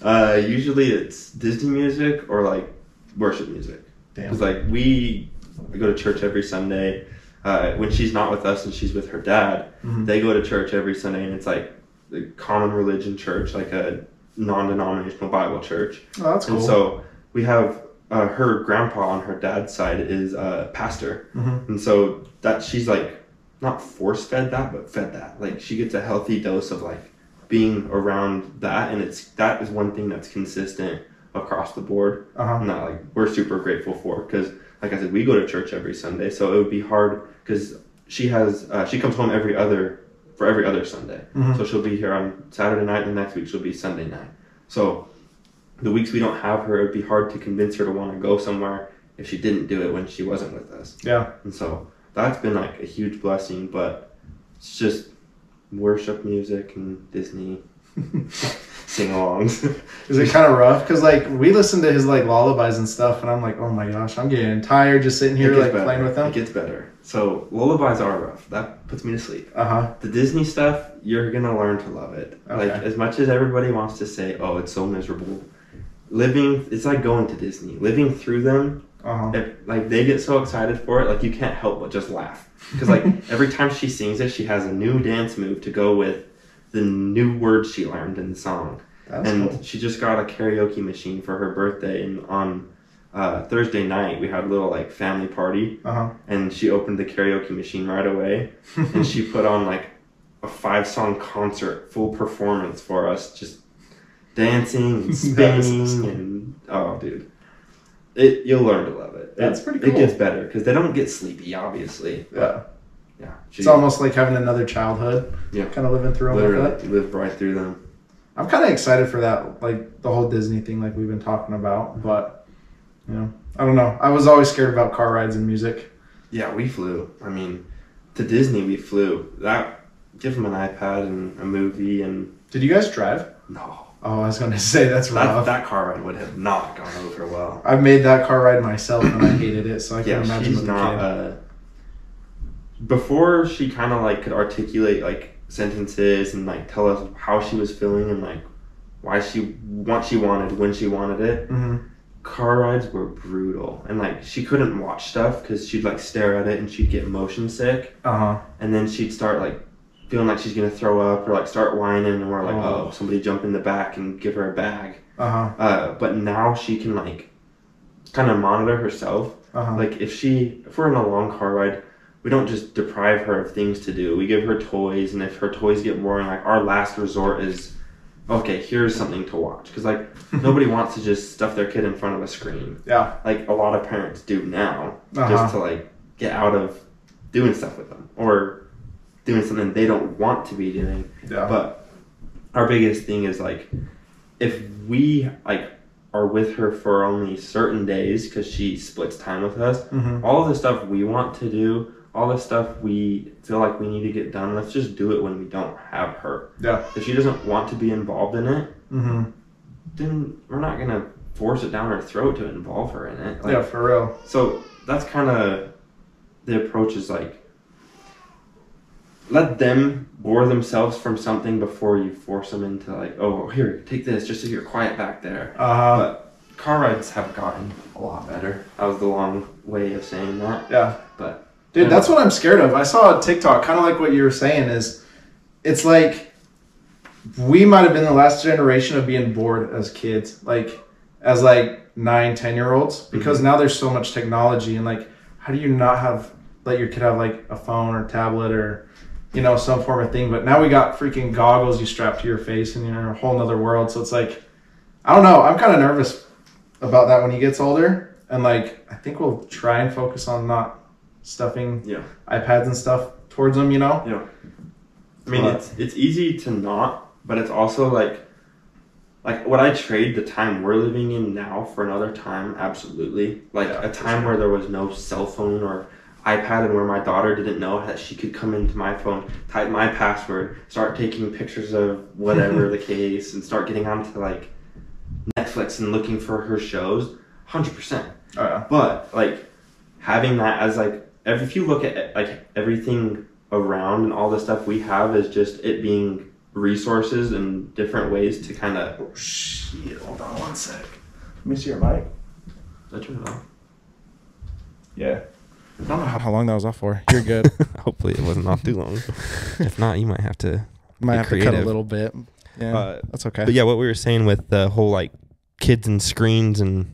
Uh, usually it's Disney music or like worship music. Damn. Because like we, go to church every Sunday. Uh, when she's not with us and she's with her dad, Mhm. they go to church every Sunday, and it's like a common religion church, like a non-denominational Bible church. Oh, that's cool. And so we have uh, her grandpa on her dad's side is a pastor, Mhm. and so that she's like not force fed that, but fed that. Like she gets a healthy dose of like being around that, and it's that is one thing that's consistent across the board. uh-huh. And that like we're super grateful for because, like I said, we go to church every Sunday, so it would be hard because she has uh, she comes home every other for every other Sunday. Mhm. So she'll be here on Saturday night, and the next week she'll be Sunday night. So the weeks we don't have her, it'd be hard to convince her to want to go somewhere if she didn't do it when she wasn't with us. Yeah. And so that's been like a huge blessing, but it's just worship music and Disney sing alongs. Is it kind of rough? Because like we listen to his like lullabies and stuff, and I'm like, oh my gosh, I'm getting tired just sitting here like playing with them. It gets better. So lullabies are rough. That puts me to sleep. Uh huh. The Disney stuff, you're gonna learn to love it. Okay. Like as much as everybody wants to say, "Oh, it's so miserable," living it's like going to Disney. Living through them, Uh huh. if, like they get so excited for it, like you can't help but just laugh because like every time she sings it, she has a new dance move to go with the new words she learned in the song. That's and cool. she just got a karaoke machine for her birthday, and on uh, Thursday night we had a little like family party, Uh huh. and she opened the karaoke machine right away and she put on like a five song concert full performance for us just dancing and spinning and oh dude it you'll learn to love it That's it, pretty it gets better because they don't get sleepy obviously yeah. yeah It's almost like having another childhood. Yeah. Kind of living through 'em with literally lived right through them I'm kind of excited for that, like the whole Disney thing, like we've been talking about. But you know, I don't know. I was always scared about car rides and music. yeah we flew i mean to disney we flew that give them an ipad and a movie and Did you guys drive? no Oh, I was gonna say that's that, rough. that car ride would have not gone over well I've made that car ride myself and I hated it, so I can yeah, imagine she's not. Uh, before she kind of like could articulate like sentences and like tell us how she was feeling and like why she what she wanted when she wanted it. hmm Car rides were brutal, and like she couldn't watch stuff because she'd like stare at it and she'd get motion sick, Uh huh. and then she'd start like feeling like she's gonna throw up or like start whining, and we're like, Oh. oh, somebody jump in the back and give her a bag. Uh huh. Uh, but now she can like kind of monitor herself Uh huh. like if she if we're in a long car ride we don't just deprive her of things to do we give her toys and if her toys get boring like our last resort is okay here's something to watch because like nobody wants to just stuff their kid in front of a screen Yeah. like a lot of parents do now Uh-huh. just to like get out of doing stuff with them or doing something they don't want to be doing Yeah. but our biggest thing is like if we like are with her for only certain days because she splits time with us hmm all the stuff we want to do all the stuff we feel like we need to get done let's just do it when we don't have her Yeah. if she doesn't want to be involved in it hmm then we're not gonna force it down her throat to involve her in it like, yeah, for real. so that's kind of the approach is like let them bore themselves from something before you force them into like oh here take this just so you're quiet back there. Uh but car rides have gotten a lot better. That was the long way of saying that. Yeah. but Dude, that's what I'm scared of. I saw a TikTok, kind of like what you were saying, is it's like we might have been the last generation of being bored as kids, like as like nine, ten year olds, because now there's so much technology and like, how do you not have let your kid have like a phone or tablet or you know some form of thing? But now we got freaking goggles you strap to your face and you're in a whole nother world. So it's like, I don't know. I'm kind of nervous about that when he gets older, and like I think we'll try and focus on not stuffing Yeah. iPads and stuff towards them, you know? Yeah. I mean, But- it's it's easy to not, but it's also like, like would I trade the time we're living in now for another time? Absolutely. Like Yeah, a time sure. where there was no cell phone or iPad, and where my daughter didn't know that she could come into my phone, type my password, start taking pictures of whatever the case, and start getting onto like Netflix and looking for her shows. Hundred percent. Oh, yeah. But like having that as like if you look at like everything around and all the stuff we have is just it being resources and different ways to kind of Oh, shit. Hold on one sec. Let me see your mic. Did I turn it off. Yeah. I don't know how long that was off for. You're good. Hopefully it wasn't off too long. if not, you might have to Might have to cut a little bit. Yeah, Uh, that's okay. But yeah, what we were saying with the whole like kids and screens and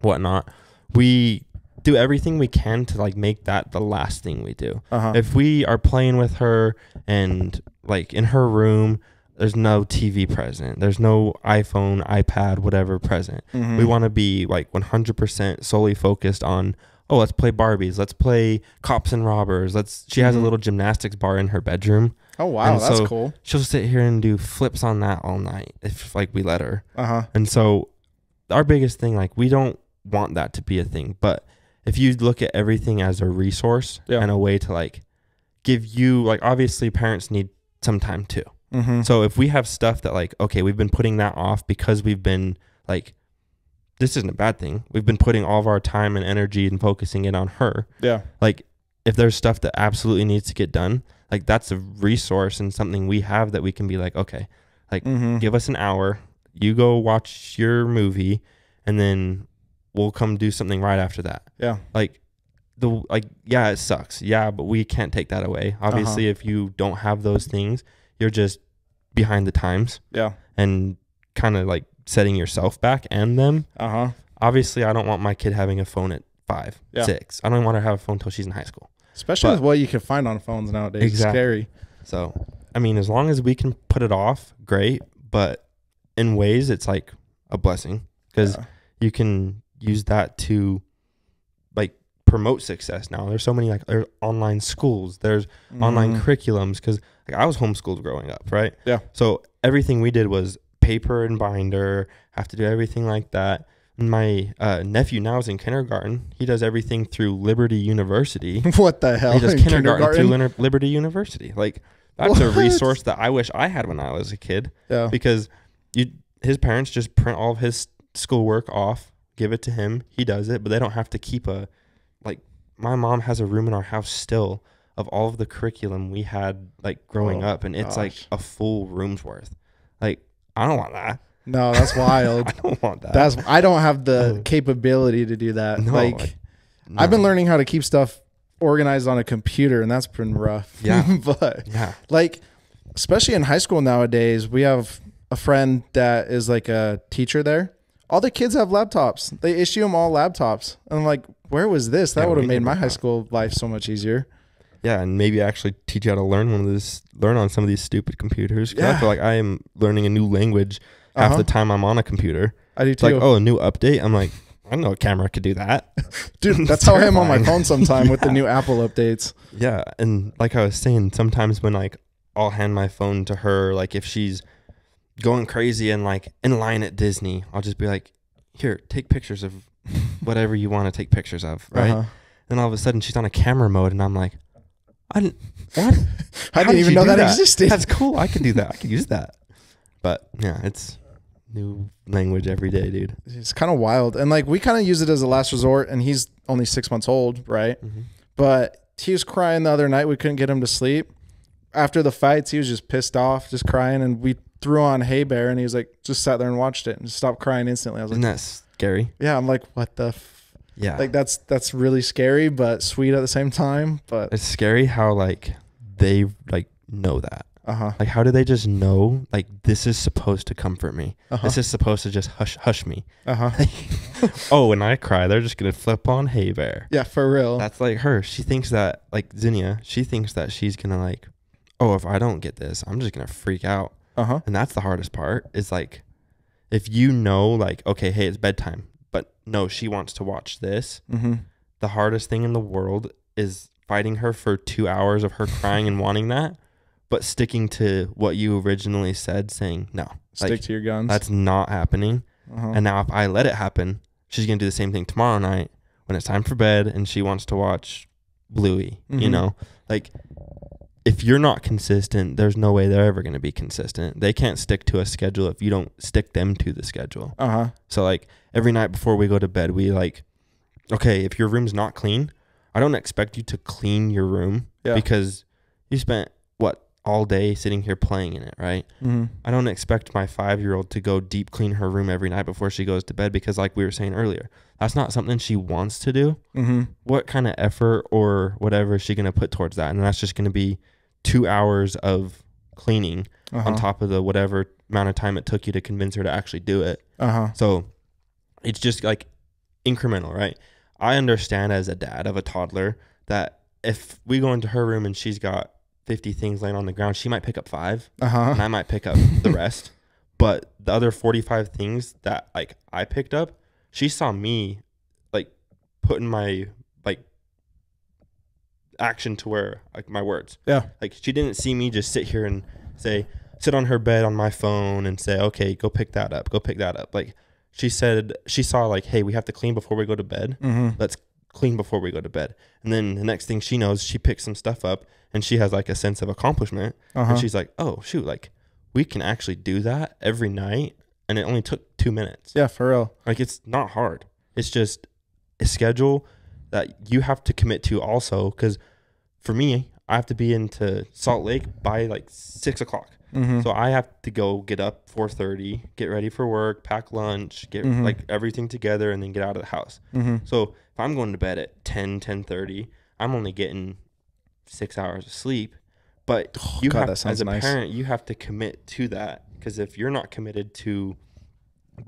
whatnot, we do everything we can to like make that the last thing we do. uh-huh. If we are playing with her and like in her room, there's no TV present, there's no iPhone, iPad, whatever present. Mhm. We want to be like 100% solely focused on. Oh, let's play Barbies. Let's play cops and robbers. Let's. She has a Mhm. little gymnastics bar in her bedroom. Oh wow, and that's so- cool. She'll sit here and do flips on that all night if like we let her. Uh huh. And so our biggest thing, like we don't want that to be a thing. But if you look at everything as a resource Yeah. and a way to like give you like obviously parents need some time too. Mm-hmm. So if we have stuff that like, okay, we've been putting that off because we've been like this isn't a bad thing. We've been putting all of our time and energy and focusing it on her. yeah. Like if there's stuff that absolutely needs to get done, like that's a resource and something we have that we can be like, okay, Mm-hmm. give us an hour you go watch your movie and then we'll come do something right after that Yeah. like the like yeah it sucks yeah but we can't take that away obviously if you don't have those things you're just behind the times Yeah. and kind of like setting yourself back and them Uh huh. obviously i don't want my kid having a phone at five Yeah. six i don't want her to have a phone until she's in high school Especially But- with what you can find on phones nowadays. Exactly. It's scary. So, I mean, as long as we can put it off, great. But in ways, it's like a blessing because Yeah. you can use that to like promote success. Now, there's so many like there's online schools, there's online Mhm. curriculums because like I was homeschooled growing up, right? Yeah. So everything we did was paper and binder. Have to do everything like that. My uh, nephew now is in kindergarten. He does everything through Liberty University. what the hell? He does In kindergarten, through Liberty University. Like that's a resource that I wish I had when I was a kid Yeah. because you his parents just print all of his schoolwork off, give it to him, he does it, but they don't have to keep a like my mom has a room in our house still of all of the curriculum we had like growing Oh, up and it's like a full room's worth. Like I don't want that. No, that's wild. I don't want that. That's I don't have the capability to do that. No, like I- I've been learning how to keep stuff organized on a computer and that's been rough. Yeah. but Yeah. like especially in high school nowadays, we have a friend that is like a teacher there. All the kids have laptops. They issue them all laptops. And I'm like, where was this? That Yeah, would have made my high school life so much easier. Yeah, and maybe actually teach you how to learn one of this, learn on some of these stupid computers. 'Cause I Yeah. feel like I am learning a new language half Uh-huh. the time I'm on a computer. I do It's too. like, oh, a new update. I'm like, I know a camera could do that. Dude, that's how I am on my phone sometime with the new Apple updates. Yeah, and like I was saying, sometimes when like I'll hand my phone to her, like if she's going crazy and like in line at Disney, I'll just be like, here, take pictures of whatever you want to take pictures of, right? Uh-huh. Then all of a sudden she's on a camera mode, and I'm like, I didn't, what? I How didn't did even you know do that, existed. That's cool. I can do that. I can use that. But yeah, it's new language every day, dude. It's kind of wild. And like we kind of use it as a last resort and he's only 6 months old, right? Mm-hmm. But he was crying the other night. We couldn't get him to sleep. After the fights, he was just pissed off, just crying and we threw on Hey Bear and he was like just sat there and watched it and stopped crying instantly. I was like, that scary? yeah, I'm like what the? Yeah. like that's that's really scary but sweet at the same time, but it's scary how like they like know that. uh-huh. Like how do they just know like this is supposed to comfort me? Uh-huh. This is supposed to just hush hush me. Uh-huh. oh, when I cry, they're just gonna flip on Hey Bear. Yeah, for real. That's like her. She thinks that like Zinnia, she thinks that she's gonna like, oh, if I don't get this, I'm just gonna freak out. Uh-huh. And that's the hardest part. Is like if you know like, okay, hey, it's bedtime, but no, she wants to watch this. Mhm. The hardest thing in the world is fighting her for two hours of her crying and wanting that, but sticking to what you originally said, saying no. Stick Like, to your guns. that's not happening. uh-huh. And now if I let it happen, she's gonna do the same thing tomorrow night when it's time for bed and she wants to watch Bluey. You Mhm. know, like if you're not consistent, there's no way they're ever gonna be consistent. They can't stick to a schedule if you don't stick them to the schedule. uh-huh. So like every night before we go to bed, we like, okay, if your room's not clean, I don't expect you to clean your room Yeah. because you spent what all day sitting here playing in it, right? Mhm. I don't expect my five year old to go deep clean her room every night before she goes to bed because, like we were saying earlier, that's not something she wants to do. Mhm. What kind of effort or whatever is she going to put towards that? And that's just going to be two hours of cleaning Uh-huh. on top of the whatever amount of time it took you to convince her to actually do it. Uh huh. So it's just like incremental, right? I understand as a dad of a toddler that if we go into her room and she's got 50 things laying on the ground, she might pick up five Uh huh. and I might pick up the rest. But the other 45 things that like I picked up, she saw me like putting my action to where like my words. Yeah. Like she didn't see me just sit here and say sit on her bed on my phone and say, "Okay, go pick that up. Go pick that up." Like she said she saw like, "Hey, we have to clean before we go to bed. Mm-hmm. Let's clean before we go to bed." And then the next thing she knows, she picks some stuff up and she has like a sense of accomplishment Uh huh. and she's like, "Oh, shoot, like we can actually do that every night and it only took 2 minutes." Yeah, for real. Like it's not hard. It's just a schedule that you have to commit to also because for me, I have to be into Salt Lake by like six o'clock. Mm-hmm. So I have to go get up four thirty, get ready for work, pack lunch, get Mhm. like everything together, and then get out of the house. mm-hmm. So if I'm going to bed at 10, 10.30, I'm only getting six hours of sleep. But you Oh, God, have, that as a nice. parent, you have to commit to that because if you're not committed to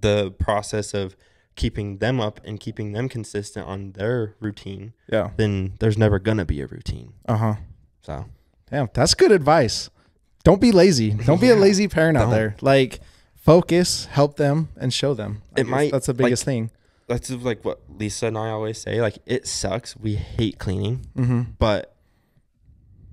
the process of keeping them up and keeping them consistent on their routine, Yeah. then there's never gonna be a routine. Uh huh. So Damn, that's good advice. Don't be lazy. Don't be a lazy parent out don't. there. Like, focus, help them, and show them. I It might, That's the biggest thing. that's like what Lisa and I always say. Like it sucks. We hate cleaning. Mm-hmm. But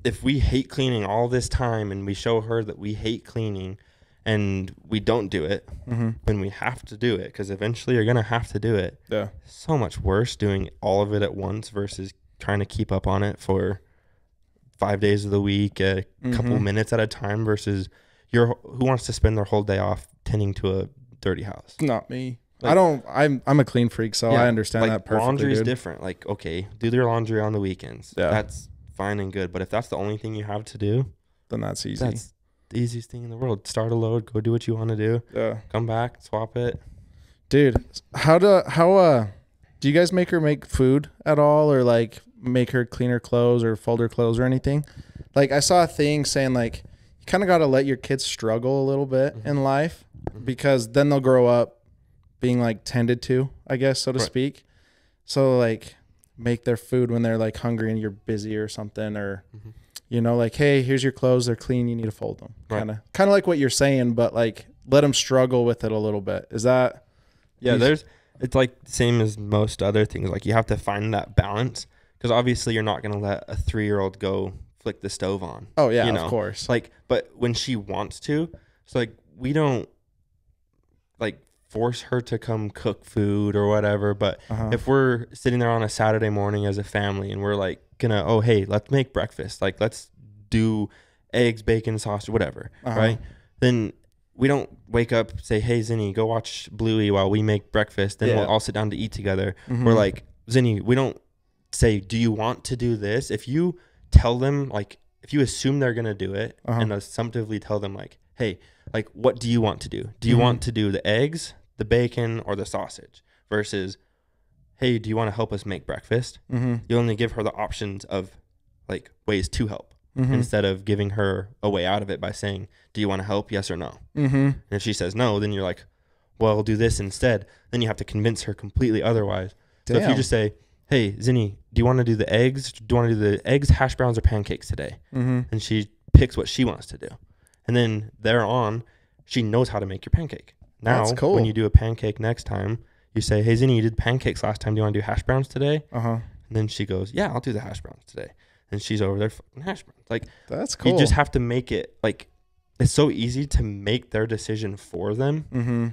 if we hate cleaning all this time and we show her that we hate cleaning and we don't do it Mm-hmm. when we have to do it, because eventually you're going to have to do it, Yeah. so much worse doing all of it at once versus trying to keep up on it for five days of the week, a couple Mhm. minutes at a time versus you're who wants to spend their whole day off tending to a dirty house. Not me. I don't. I'm. I'm a clean freak, so I understand like that perfectly. laundry is different. Like, okay, do their laundry on the weekends. Yeah. That's fine and good. But if that's the only thing you have to do, Then that's easy. That's the easiest thing in the world. Start a load, go do what you want to do, yeah. come back, swap it. Dude, how do how uh do you guys make her make food at all or like make her clean her clothes or fold her clothes or anything? Like I saw a thing saying like you kind of got to let your kids struggle a little bit Mhm. in life Mhm. because then they'll grow up being like tended to, I guess so to Right. speak. So like make their food when they're like hungry and you're busy or something or Mhm. You know like hey, here's your clothes, they're clean, you need to fold them. Kind of kind of like what you're saying but like let them struggle with it a little bit. Is that Yeah, there's it's like same as most other things. Like you have to find that balance because obviously you're not gonna let a three year old go flick the stove on. Oh yeah, you know? of course. Like, but when she wants to, so like we don't force her to come cook food or whatever. But Uh-huh. if we're sitting there on a Saturday morning as a family and we're like gonna, oh hey, let's make breakfast. Like let's do eggs, bacon, sausage, whatever, Uh-huh. right? Then we don't wake up say, hey Zinni, go watch Bluey while we make breakfast. Then Yeah. we'll all sit down to eat together. Mhm. We're like, Zinni, we don't say, do you want to do this? If you tell them, like, if you assume they're gonna do it, Uh-huh. and assumptively tell them, like, hey, like, what do you want to do? Do you Mhm. want to do the eggs, the bacon, or the sausage? Versus, hey, do you want to help us make breakfast? Mhm. You only give her the options of like ways to help Mhm. instead of giving her a way out of it by saying, do you want to help? Yes or no. Mhm. And if she says no, then you're like, well, do this instead. Then you have to convince her completely otherwise. So if you just say, hey, Zinni, do you want to do the eggs? Do you want to do the eggs, hash browns, or pancakes today? Mhm. And she picks what she wants to do. And then there on, she knows how to make your pancake. Now, That's cool. when you do a pancake next time, you say, hey, Zinni, you did pancakes last time. Do you want to do hash browns today? Uh huh. And then she goes, yeah, I'll do the hash browns today. And she's over there fucking hash browns. Like, That's cool. you just have to make it like, it's so easy to make their decision for them. mm-hmm.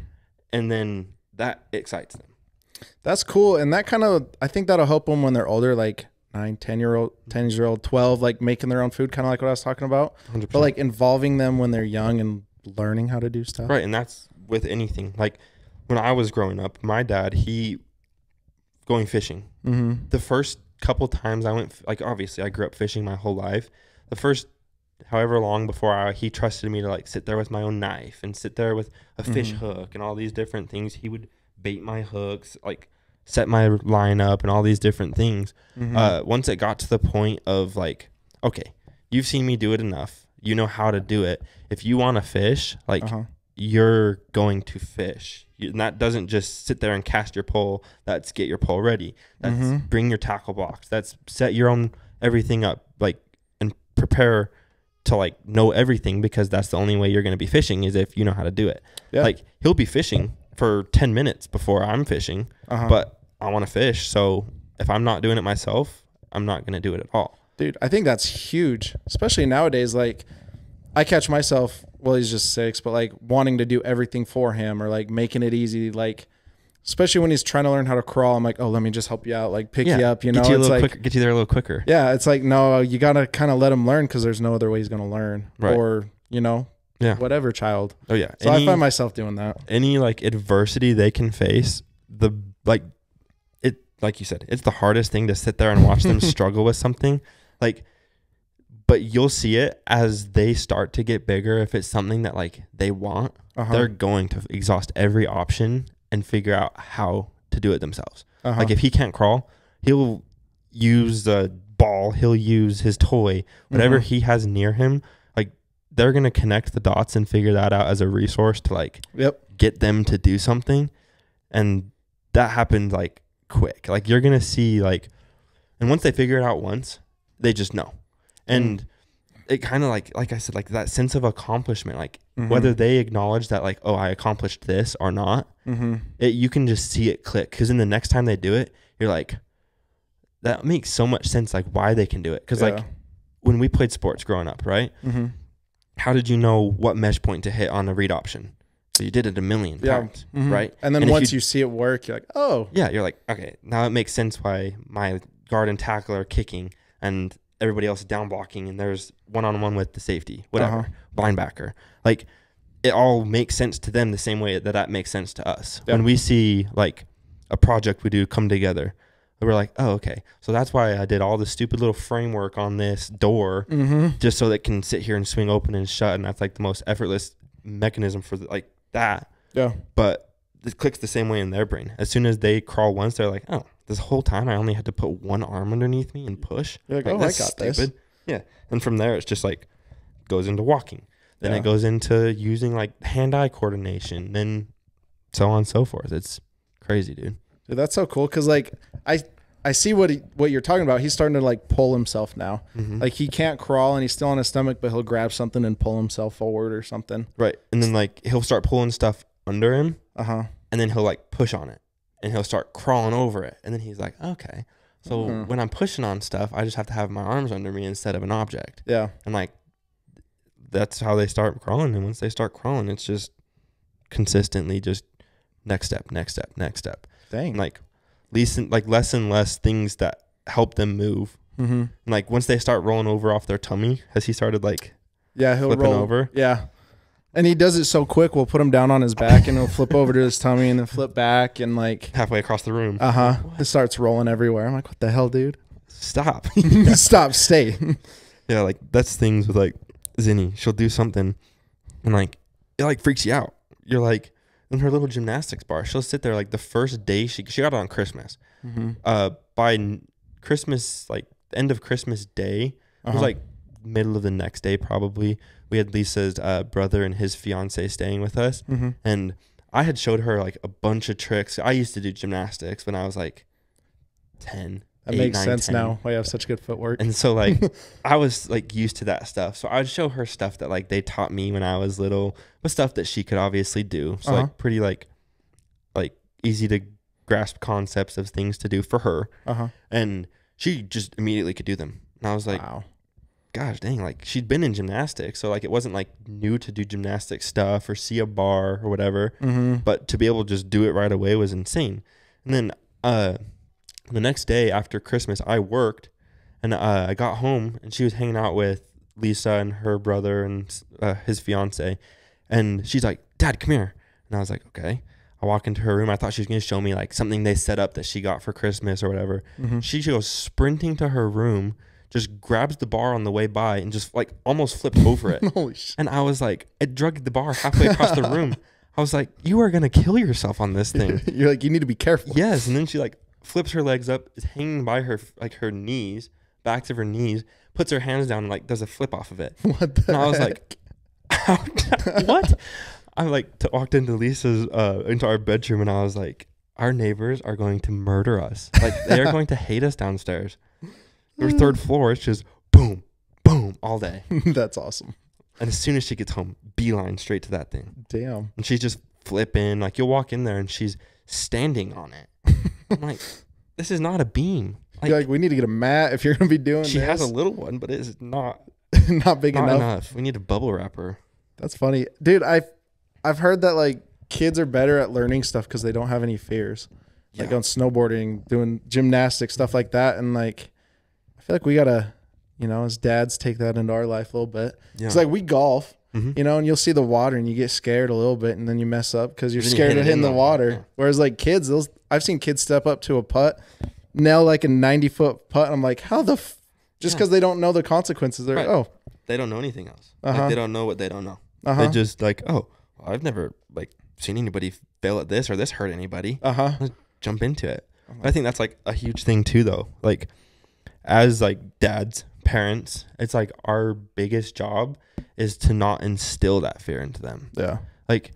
And then that excites them. That's cool, and that kind of I think that'll help them when they're older, like nine, ten year old, ten year old, twelve, like making their own food, kind of like what I was talking about. 100%. But like involving them when they're young and learning how to do stuff. Right, and that's with anything. Like when I was growing up, my dad, he going fishing. Mm-hmm. The first couple times I went, like obviously I grew up fishing my whole life. The first, however long before I, he trusted me to like sit there with my own knife and sit there with a fish Mhm. hook and all these different things. He would bait my hooks, like set my line up and all these different things. Mm-hmm. Uh, once it got to the point of like, okay, you've seen me do it enough. You know how to do it. If you want to fish, like Uh-huh. You're going to fish. You, and that doesn't just sit there and cast your pole. That's get your pole ready. That's Mhm. bring your tackle box. That's set your own everything up, like and prepare to like know everything because that's the only way you're going to be fishing is if you know how to do it. Yeah. Like he'll be fishing for ten minutes before I'm fishing, Uh-huh. but I want to fish. So if I'm not doing it myself, I'm not going to do it at all. dude i think that's huge especially nowadays like i catch myself well he's just six but like wanting to do everything for him or like making it easy like especially when he's trying to learn how to crawl i'm like oh let me just help you out like pick you up you know get you it's like quicker, get you there a little quicker. yeah it's like no you gotta kind of let him learn because there's no other way he's gonna learn Right. or you know Yeah. whatever child Oh yeah. so i find myself doing that any like adversity they can face the like it like you said it's the hardest thing to sit there and watch them struggle with something like but you'll see it as they start to get bigger if it's something that like they want uh-huh. they're going to exhaust every option and figure out how to do it themselves uh-huh. like if he can't crawl he'll use the ball he'll use his toy whatever Mhm. he has near him like they're going to connect the dots and figure that out as a resource to like yep get them to do something and that happens like quick like you're gonna see like and once they figure it out once they just know and it kind of like like i said like that sense of accomplishment like Mhm. whether they acknowledge that like oh i accomplished this or not mm-hmm. it you can just see it click because then the next time they do it you're like that makes so much sense like why they can do it because like when we played sports growing up right mm-hmm. how did you know what mesh point to hit on a read option so you did it a million Yeah. times Mhm. right and then And once you- you, see it work you're like oh yeah, you're like, okay, now it makes sense why my guard and tackle are kicking and everybody else is down blocking and there's one on one with the safety, whatever, Uh-huh. linebacker. Like it all makes sense to them the same way that that makes sense to us. Yeah. When we see like a project we do come together, we're like, oh, okay. So that's why I did all the stupid little framework on this door mm-hmm. just so that it can sit here and swing open and shut. And that's like the most effortless mechanism for the, like that yeah but it clicks the same way in their brain. As soon as they crawl once, they're like, "Oh, this whole time I only had to put one arm underneath me and push." You're like, "Oh, I got this." Yeah, and from there, it's just like goes into walking. Then Yeah. it goes into using like hand-eye coordination, then so on and so forth. It's crazy, dude. Dude, that's so cool because like I I see what he, what you're talking about. He's starting to like pull himself now. Mhm. Like he can't crawl and he's still on his stomach, but he'll grab something and pull himself forward or something. right, and then like he'll start pulling stuff under him, Uh huh. and then he'll like push on it, and he'll start crawling over it, and then he's like, "Okay." So Mhm. when I'm pushing on stuff, I just have to have my arms under me instead of an object. Yeah. and like that's how they start crawling and once they start crawling it's just consistently just next step next step next step Dang. like least like less and less things that help them move mm-hmm. like once they start rolling over off their tummy has he started like Yeah, he'll Flipping roll over? Yeah. And he does it so quick. We'll put him down on his back and he'll flip over to his tummy and then flip back and like, halfway across the room uh huh. It starts rolling everywhere. I'm like, what the hell, dude? stop Stop, stay. yeah like that's things with like zinni she'll do something and like it like freaks you out you're like in her little gymnastics bar she'll sit there like the first day she she got it on christmas mm-hmm. uh by christmas like end of christmas day it Uh-huh. was like middle of the next day probably we had lisa's uh, brother and his fiance staying with us mm-hmm. and i had showed her like a bunch of tricks i used to do gymnastics when i was like 10 That eight, makes nine, sense 10. now. Why you have such good footwork. and so like i was like used to that stuff so i would show her stuff that like they taught me when i was little but stuff that she could obviously do so Uh-huh. like pretty like like easy to grasp concepts of things to do for her Uh huh. and she just immediately could do them. And I was like, wow. Gosh dang, like she'd been in gymnastics, so like it wasn't like new to do gymnastic stuff or see a bar or whatever, Mm-hmm. but to be able to just do it right away was insane. And then uh the next day after Christmas, I worked and uh, I got home and she was hanging out with Lisa and her brother and uh, his fiance, and she's like, "Dad, come here." And I was like, "Okay." I walk into her room. I thought she was gonna show me like something they set up that she got for Christmas or whatever. Mm-hmm. She goes sprinting to her room, just grabs the bar on the way by, and just like almost flipped over it. Holy shit. And I was like, it dragged the bar halfway across the room. I was like, you are gonna kill yourself on this thing. You're like, you need to be careful. yes. And then she like flips her legs up, is hanging by her like her knees, backs of her knees, puts her hands down and like does a flip off of it. What the And I was heck? like, what? I like t- walked into Lisa's uh into our bedroom and I was like, our neighbors are going to murder us. Like they are going to hate us downstairs. Their mm. third floor, it's just boom, boom all day. That's awesome. And as soon as she gets home, beeline straight to that thing. Damn. And she's just flipping. Like you'll walk in there and she's standing on it. I'm like, this is not a beam. Like, You're like, we need to get a mat if you're gonna be doing she this. has a little one, but it is not not big not enough. enough. We need a bubble wrapper. That's funny, dude. I've I've heard that like kids are better at learning stuff because they don't have any fears, like Yeah. on snowboarding, doing gymnastics, stuff like that. And like, I feel like we gotta, you know, as dads, take that into our life a little bit. Yeah. It's like we golf, Mhm. you know, and you'll see the water and you get scared a little bit, and then you mess up because you're you scared hit of hitting the water. yeah. Whereas like kids, those I've seen kids step up to a putt, nail like a 90 foot putt. And I'm like, how the. F-? Just Yeah. because they don't know the consequences, they're Right. oh, they don't know anything else. Uh-huh. Like they don't know what they don't know. uh-huh, They just like, oh, I've never like seen anybody fail at this or this hurt anybody. uh huh, Jump into it. Uh-huh. I think that's like a huge thing too, though. Like as like dads, parents, it's like our biggest job is to not instill that fear into them. yeah, Like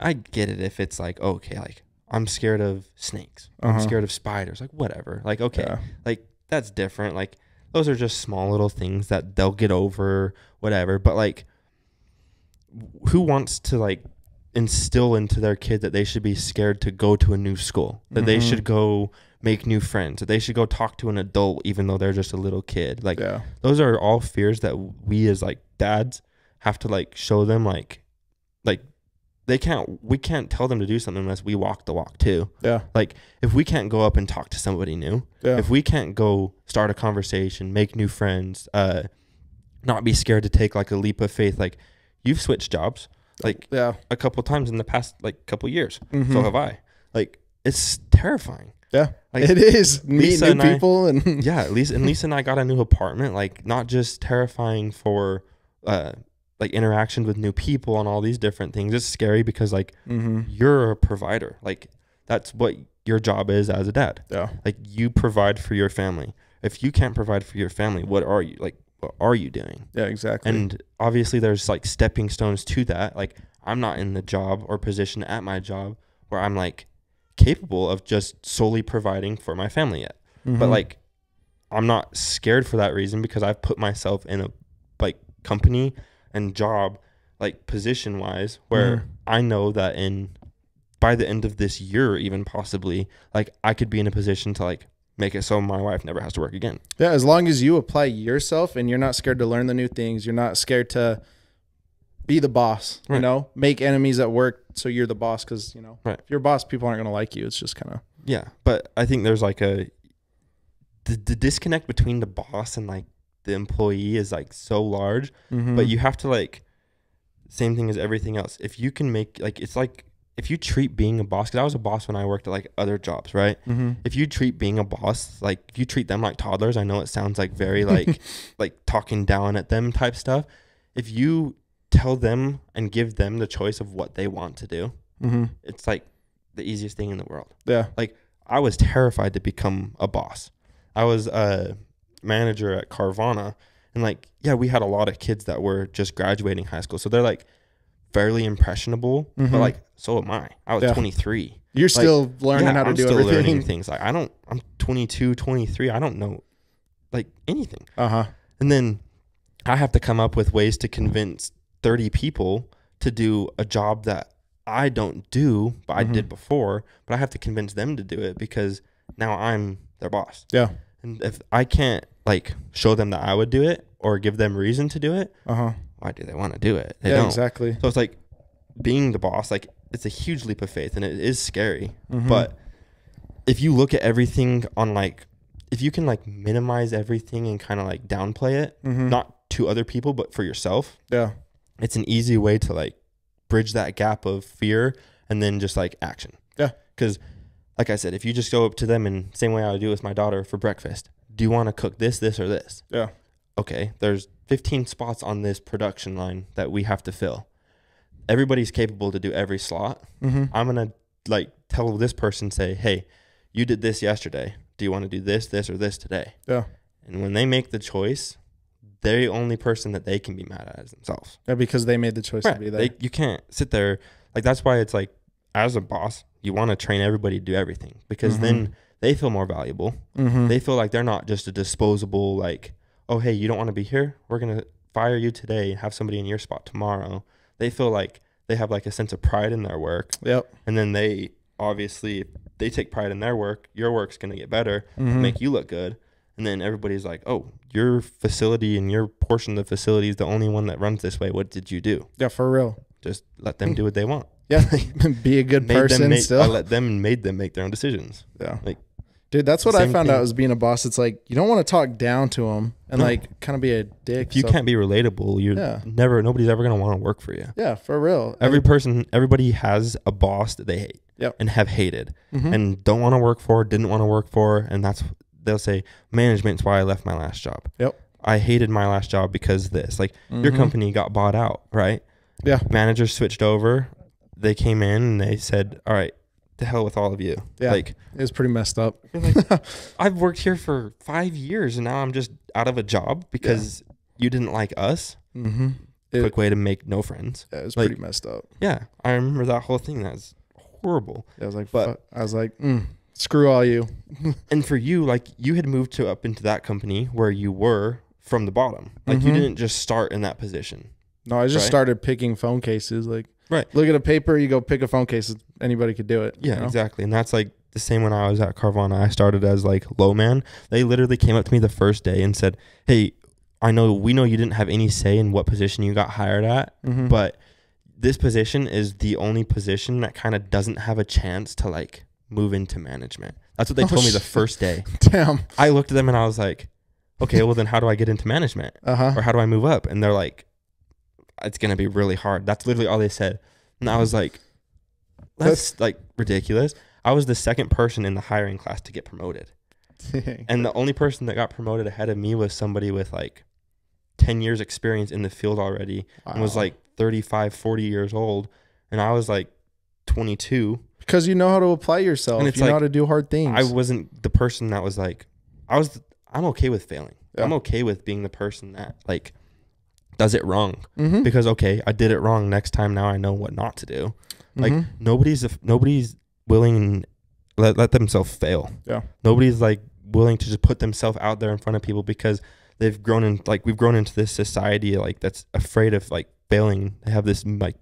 I get it if it's like okay, like I'm scared of snakes. I'm Uh-huh. scared of spiders. Like whatever. Like okay, yeah. like that's different like those are just small little things that they'll get over whatever but like who wants to like instill into their kid that they should be scared to go to a new school that they Mhm. should go make new friends that they should go talk to an adult even though they're just a little kid like yeah. those are all fears that we as like dads have to like show them like like they can't we can't tell them to do something unless we walk the walk too Yeah. like if we can't go up and talk to somebody new Yeah. if we can't go start a conversation make new friends uh not be scared to take like a leap of faith like you've switched jobs like yeah. a couple times in the past like couple years Mhm. so have i like it's terrifying yeah. like it is. Meet new and I- people and yeah lisa and lisa and i got a new apartment like not just terrifying for uh like interactions with new people and all these different things it's scary because like mm -hmm. you're a provider like that's what your job is as a dad yeah. like you provide for your family if you can't provide for your family what are you like are you doing Yeah, exactly. and obviously there's like stepping stones to that like i'm not in the job or position at my job where i'm like capable of just solely providing for my family yet but Mhm. like i'm not scared for that reason because i've put myself in a like company and job like position wise where Mhm. i know that in by the end of this year even possibly like i could be in a position to like make it so my wife never has to work again yeah, as long as you apply yourself and you're not scared to learn the new things, you're not scared to be the boss, you know, make enemies at work so you're the boss cuz, you know, Right. if you're boss, people aren't going to like you. It's just kind of yeah but i think there's like a the, the disconnect between the boss and like the employee is like so large Mm-hmm. but you have to like same thing as everything else if you can make like it's like if you treat being a boss because i was a boss when i worked at like other jobs right? Hmm if you treat being a boss like you treat them like toddlers i know it sounds like very like like talking down at them type stuff. If you tell them and give them the choice of what they want to do hmm it's like the easiest thing in the world. Yeah. Like I was terrified to become a boss. I was a manager at carvana and like yeah we had a lot of kids that were just graduating high school. So they're like fairly impressionable Mhm. but like so am i i was Yeah. 23 You're still learning yeah, how to I'm do still everything. learning things. Like I don't. I'm 22, 23. I don't know, like anything. Uh-huh. And then I have to come up with ways to convince 30 people to do a job that I don't do, but I Mhm. did before. But I have to convince them to do it because now I'm their boss. Yeah. And if I can't like show them that I would do it or give them reason to do it, Uh-huh. Why do they want to do it? They yeah, don't. exactly. So it's like being the boss. Like it's a huge leap of faith, and it is scary. Mhm. But if you look at everything on like, if you can like minimize everything and kind of like downplay it, Mhm. not to other people, but for yourself, yeah. it's an easy way to like bridge that gap of fear and then just like action. Yeah. Because, like I said, if you just go up to them and same way I would do with my daughter for breakfast, do you want to cook this, this, or this? Yeah. Okay, there's 15 spots on this production line that we have to fill. Everybody's capable to do every slot. Mm-hmm. I'm gonna like tell this person, say, hey, you did this yesterday. Do you want to do this, this, or this today? Yeah. And when they make the choice, they're the only person that they can be mad at is themselves. Yeah, because they made the choice to be there. They, you can't sit there like that's why it's like as a boss, you want to train everybody to do everything because then they feel more valuable. mm-hmm. They feel like they're not just a disposable like, oh hey, you don't want to be here? We're gonna fire you today and have somebody in your spot tomorrow. They feel like they have like a sense of pride in their work, yep. and then they obviously they take pride in their work. Your work's gonna get better, Mhm. make you look good, and then everybody's like, oh, your facility and your portion of the facility is the only one that runs this way. What did you do? Yeah, for real. Just let them do what they want. Yeah, be a good person make, I still. let them made them make their own decisions. yeah, like, dude, that's what I found thing. out as being a boss. It's like you don't want to talk down to them and No. like kind of be a dick. If you so- can't be relatable, you're Yeah. never nobody's ever gonna want to work for you. Yeah, for real. Every person, everybody has a boss that they hate Yep. and have hated Mhm. and don't want to work for, didn't want to work for, and that's they'll say management's why I left my last job. Yep. I hated my last job because this. Like your Mhm. company got bought out, right? Yeah. Managers switched over. They came in and they said, "All right, to hell with all of you." Yeah. Like was pretty messed up. like, I've worked here for five years and now I'm just out of a job because you didn't like us. Mm-hmm. It- Quick way to make no friends. Yeah, it was Like- pretty messed up. Yeah, I remember that whole thing. That's horrible. I was like, But- fuck. I was like, mm, screw all you. And for you, like you had moved to up into that company where you were from the bottom. Like you Mhm. didn't just start in that position. No, I just Right. started picking phone cases. Like, Right. Look at a paper, you go pick a phone case. Anybody could do it. Yeah, you know? exactly. And that's like the same when I was at Carvana. I started as like low man. They literally came up to me the first day and said, "Hey, I know we know you didn't have any say in what position you got hired at, Mhm. but this position is the only position that kind of doesn't have a chance to like move into management." That's what they Oh, told me the first day. damn. I looked at them and I was like, "Okay, well then how do I get into management?" Uh huh. or how do I move up? And they're like, it's gonna be really hard. That's literally all they said. And I was mm-hmm. like, that's like ridiculous. I was the second person in the hiring class to get promoted. And the only person that got promoted ahead of me was somebody with like 10 years experience in the field already and was like 35, 40 years old. And I was like 22. because you know how to apply yourself. And You it's know how to do hard things. I wasn't the person that was like, I was, I'm okay with failing. Yeah. I'm okay with being the person that like does it wrong. mm-hmm. because okay, I did it wrong. Next time, now I know what not to do. Like Mhm. nobody's nobody's willing let let themselves fail. Yeah. Nobody's like willing to just put themselves out there in front of people because they've grown in like we've grown into this society like that's afraid of like failing. They have this like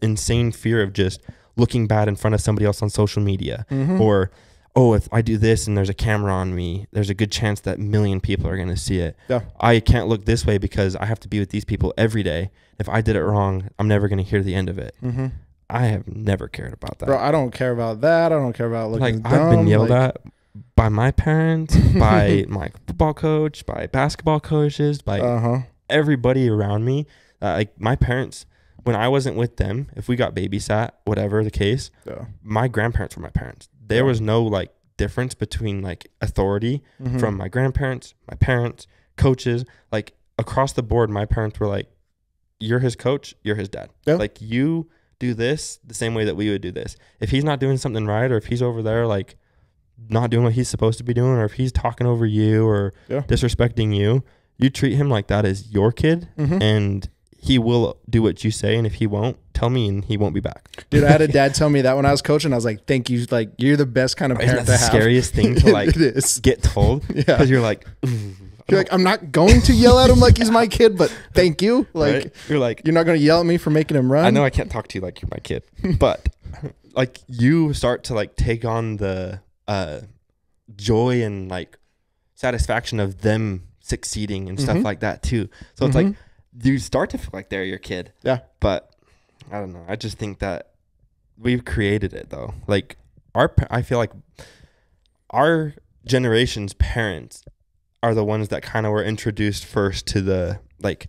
insane fear of just looking bad in front of somebody else on social media Mhm. or oh if i do this and there's a camera on me there's a good chance that a million people are going to see it Yeah. i can't look this way because i have to be with these people every day if i did it wrong i'm never going to hear the end of it Mhm. i have never cared about that Bro, I don't care about that. I don't care about looking like dumb. i've been yelled like, at by my parents by my football coach by basketball coaches by Uh huh. everybody around me uh, like my parents when i wasn't with them if we got babysat whatever the case Yeah. my grandparents were my parents. There was no like difference between like authority Mhm. from my grandparents, my parents, coaches, like across the board my parents were like you're his coach, you're his dad. Yeah. Like you do this the same way that we would do this. If he's not doing something right or if he's over there like not doing what he's supposed to be doing or if he's talking over you or Yeah. disrespecting you, you treat him like that as your kid Mhm. and he will do what you say and if he won't, tell me and he won't be back. Dude, I had a dad tell me that when I was coaching. I was like, "Thank you. Like, you're the best kind of Isn't parent that the to have." scariest thing to like get told Yeah. because you're like, "Ugh, You're like, I'm not going to yell at him like he's my kid, but thank you. Like, right? you're like, you're not going to yell at me for making him run. I know I can't talk to you like you're my kid, but like you start to like take on the uh, joy and like satisfaction of them succeeding and stuff Mhm. like that too. So it's Mhm. like you start to feel like they're your kid. Yeah. But I don't know. I just think that we've created it though. Like our, I feel like our generation's parents are the ones that kind of were introduced first to the like,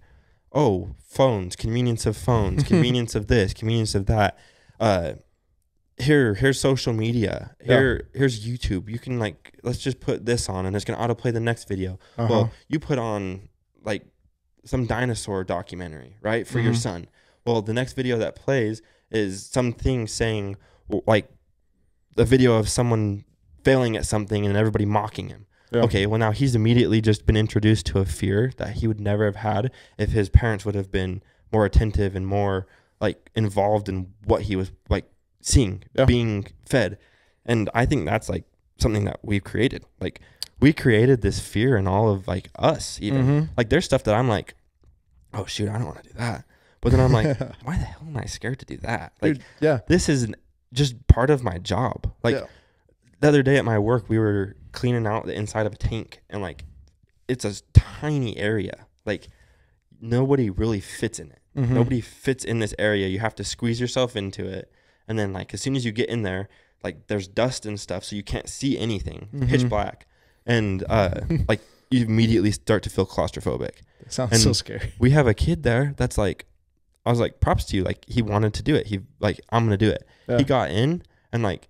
oh, phones, convenience of phones, convenience of this, convenience of that. Uh, here, here's social media. Yeah. Here, here's YouTube. You can like, let's just put this on, and it's gonna autoplay the next video. Uh-huh. Well, you put on like some dinosaur documentary, right, for your Mhm. son. Well, the next video that plays is something saying like the video of someone failing at something and everybody mocking him. Yeah. Okay, well now he's immediately just been introduced to a fear that he would never have had if his parents would have been more attentive and more like involved in what he was like seeing, Yeah. being fed. And I think that's like something that we've created. Like we created this fear in all of like us even. Mhm. Like there's stuff that I'm like, oh shoot, I don't want to do that. But then I'm like, why the hell am I scared to do that? Like Dude, yeah. this is just part of my job. Like Yeah. the other day at my work, we were cleaning out the inside of a tank, and like it's a tiny area. Like nobody really fits in it. Mhm. Nobody fits in this area. You have to squeeze yourself into it, and then like as soon as you get in there, like there's dust and stuff, so you can't see anything. Pitch Mhm. black, and uh, like you immediately start to feel claustrophobic It sounds so scary. we have a kid there that's like I was like props to you like he wanted to do it he like I'm gonna do it Yeah. he got in and like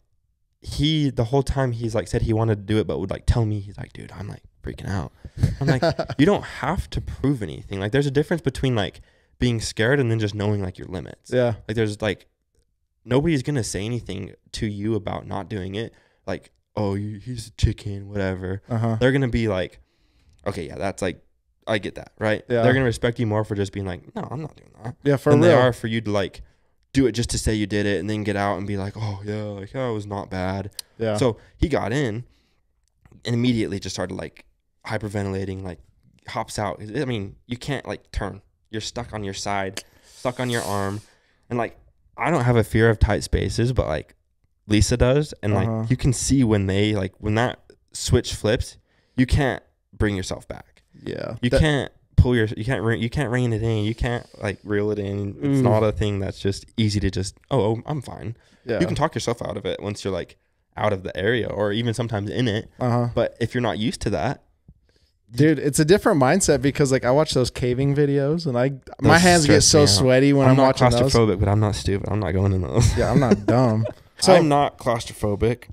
he the whole time he's like said he wanted to do it but would like tell me he's like dude I'm like freaking out I'm like you don't have to prove anything like there's a difference between like being scared and then just knowing like your limits yeah. like there's like nobody's gonna say anything to you about not doing it like oh you, he's a chicken whatever Uh huh. they're gonna be like, okay, yeah, that's like, I get that, right? Yeah. They're gonna respect you more for just being like, no, I'm not doing that, Yeah. For real. they are for you to like do it just to say you did it and then get out and be like, oh yeah, like it was not bad. Yeah. So he got in and immediately just started like hyperventilating, like hops out. I mean, you can't like turn. You're stuck on your side, stuck on your arm, and like I don't have a fear of tight spaces, but like Lisa does, and Uh-huh. like you can see when they like when that switch flips, you can't bring yourself back. yeah. You That- can't pull your you can't re- you can't rein it in. You can't like reel it in. It's Ooh. not a thing that's just easy to just oh, oh I'm fine. Yeah. You can talk yourself out of it once you're like out of the area or even sometimes in it. Uh huh. But if you're not used to that, Dude, it's a different mindset because like I watch those caving videos and I my hands get so sweaty when I'm, I'm, not watching those. claustrophobic, but I'm not stupid. I'm not going in those. Yeah, I'm not dumb. So I'm not claustrophobic.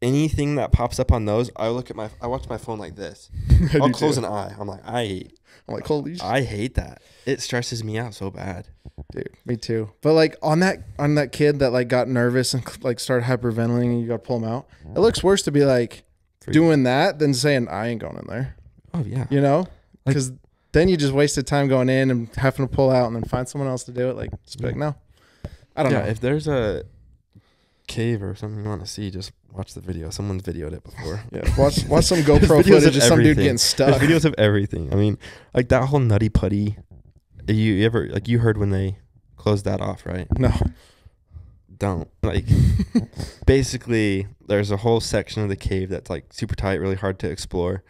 Anything that pops up on those, I look at my I watch my phone like this. I'll close too. an eye. I'm like, I I'm like, holy I hate that. It stresses me out so bad. dude, me too. But like on that on that kid that like got nervous and like started hyperventilating and you got to pull him out. It looks worse to be like doing that than saying I ain't going in there. Oh yeah. You know, Like- because then you just wasted time going in and having to pull out and then find someone else to do it. Like, just be like, no, I don't know. yeah, know. if there's a cave or something you want to see, just watch the video. Someone's videoed it before. yeah, watch watch some GoPro of footage of some dude getting stuck. There's videos of everything. I mean, like that whole nutty putty. You, you ever like you heard when they closed that off, right? No, Don't like. basically, there's a whole section of the cave that's like super tight, really hard to explore.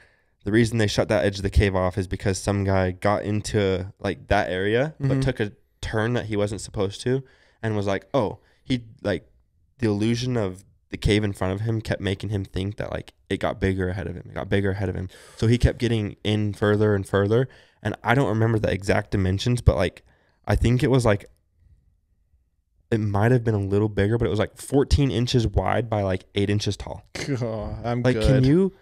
The reason they shut that edge of the cave off is because some guy got into like that area, Mhm. but took a turn that he wasn't supposed to, and was like, "Oh, he like the illusion of the cave in front of him kept making him think that like it got bigger ahead of him. It got bigger ahead of him. So he kept getting in further and further. And I don't remember the exact dimensions, but like I think it was like it might have been a little bigger, but it was like 14 inches wide by like eight inches tall. Oh, I'm Like, good. can you?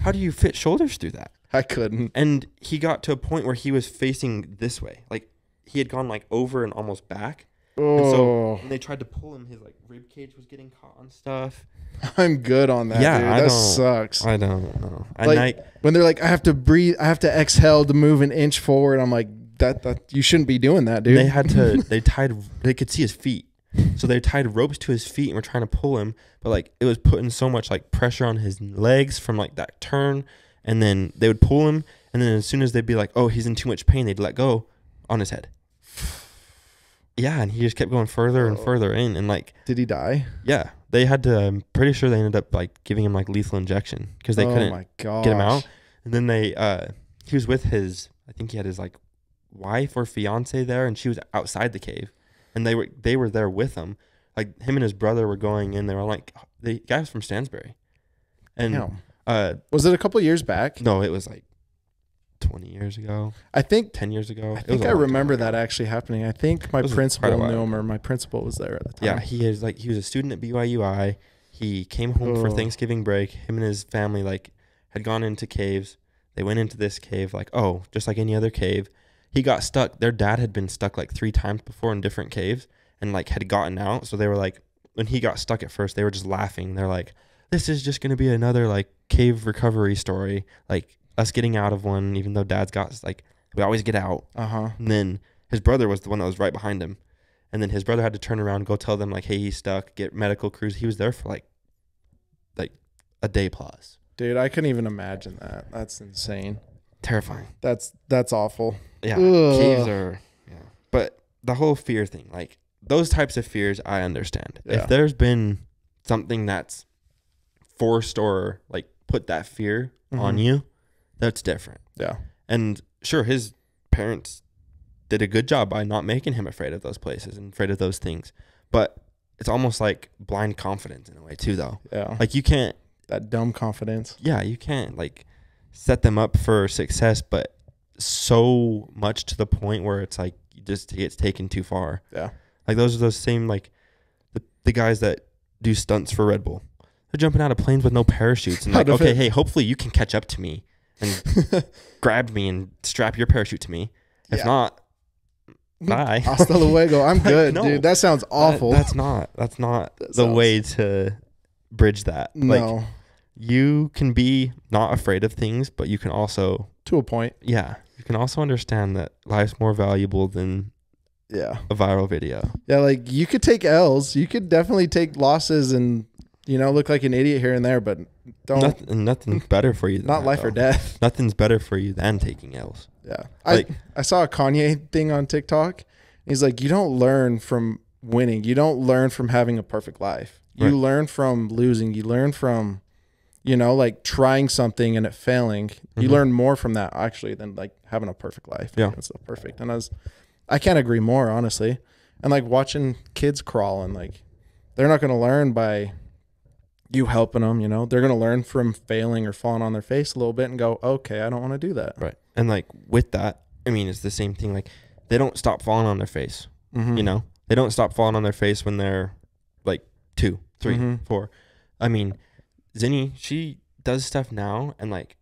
How do you fit shoulders through that? I couldn't. And he got to a point where he was facing this way, like he had gone like over and almost back. And so Oh, when they tried to pull him, his like rib cage was getting caught on stuff. I'm good on that. Yeah, dude. I that sucks. I don't know. Like- like, when they're like, I have to breathe, I have to exhale to move an inch forward. I'm like, that that you shouldn't be doing that, dude. they had to. They tied. They could see his feet, so they tied ropes to his feet and were trying to pull him. But like it was putting so much like pressure on his legs from like that turn, and then they would pull him, and then as soon as they'd be like, "Oh, he's in too much pain," they'd let go on his head. Yeah, and he just kept going further and Oh. further in, and like Did he die? yeah, they had to. I'm pretty sure they ended up like giving him like lethal injection because they oh couldn't get him out. And then they uh he was with his I think he had his like wife or fiance there and she was outside the cave. And they were they were there with him. Like him and his brother were going in. They were like the guy was from Stansbury. And uh Was it a couple years back? no, it was like twenty years ago, I think ten years ago. I think I remember that actually happening. I think my principal knew him or my principal was there at the time. Yeah, he is like he was a student at BYUI. He came home for Oh. Thanksgiving break. Him and his family like had gone into caves. They went into this cave like, oh, just like any other cave. He got stuck. Their dad had been stuck like three times before in different caves and like had gotten out. So they were like when he got stuck at first, they were just laughing. They're like, this is just gonna be another like cave recovery story, like us getting out of one, even though dad's got like we always get out. Uh huh. And then his brother was the one that was right behind him. And then his brother had to turn around, go tell them like, hey, he's stuck, get medical crews. He was there for like like a day plus. Dude, I couldn't even imagine that. That's insane. Terrifying. That's that's awful. Yeah. Ugh. Caves are yeah. But the whole fear thing, like those types of fears I understand. Yeah. If there's been something that's forced or like put that fear on Mhm. you, that's different. Yeah. And sure, his parents did a good job by not making him afraid of those places and afraid of those things. But it's almost like blind confidence in a way too though. Yeah. Like you can't that dumb confidence. yeah, you can't like set them up for success, but so much to the point where it's like just it's taken too far. Yeah. Like those are those same like the, the guys that do stunts for Red Bull. They're jumping out of planes with no parachutes and like, okay, hey, hopefully you can catch up to me and grab me and strap your parachute to me. If Yeah. not, mm. bye. Hasta luego. I'm good, no. dude. That sounds That- awful. that's not that's not That the sounds- way to bridge that. Like no, you can be not afraid of things, but you can also to a point. yeah, you can also understand that life's more valuable than Yeah. a viral video. Yeah, like you could take L's. You could definitely take losses and you know look like an idiot here and there, but don't Nothing, nothing's better for you. Than not that, life or death. Nothing's better for you than taking L's. Yeah. Like- I I saw a Kanye thing on TikTok. He's like, you don't learn from winning. You don't learn from having a perfect life. You Right. learn from losing. You learn from, you know, like trying something and it failing. You Mhm. learn more from that actually than like having a perfect life. Yeah. It's so perfect. And I was, I can't agree more, honestly. And like watching kids crawl and like, they're not going to learn by you helping them, you know, they're going to learn from failing or falling on their face a little bit and go, okay, I don't want to do that. Right. And like with that, I mean, it's the same thing. Like they don't stop falling on their face. Mhm. You know, they don't stop falling on their face when they're like two, three, Mhm. four. I mean, Zinni, she does stuff now, and like,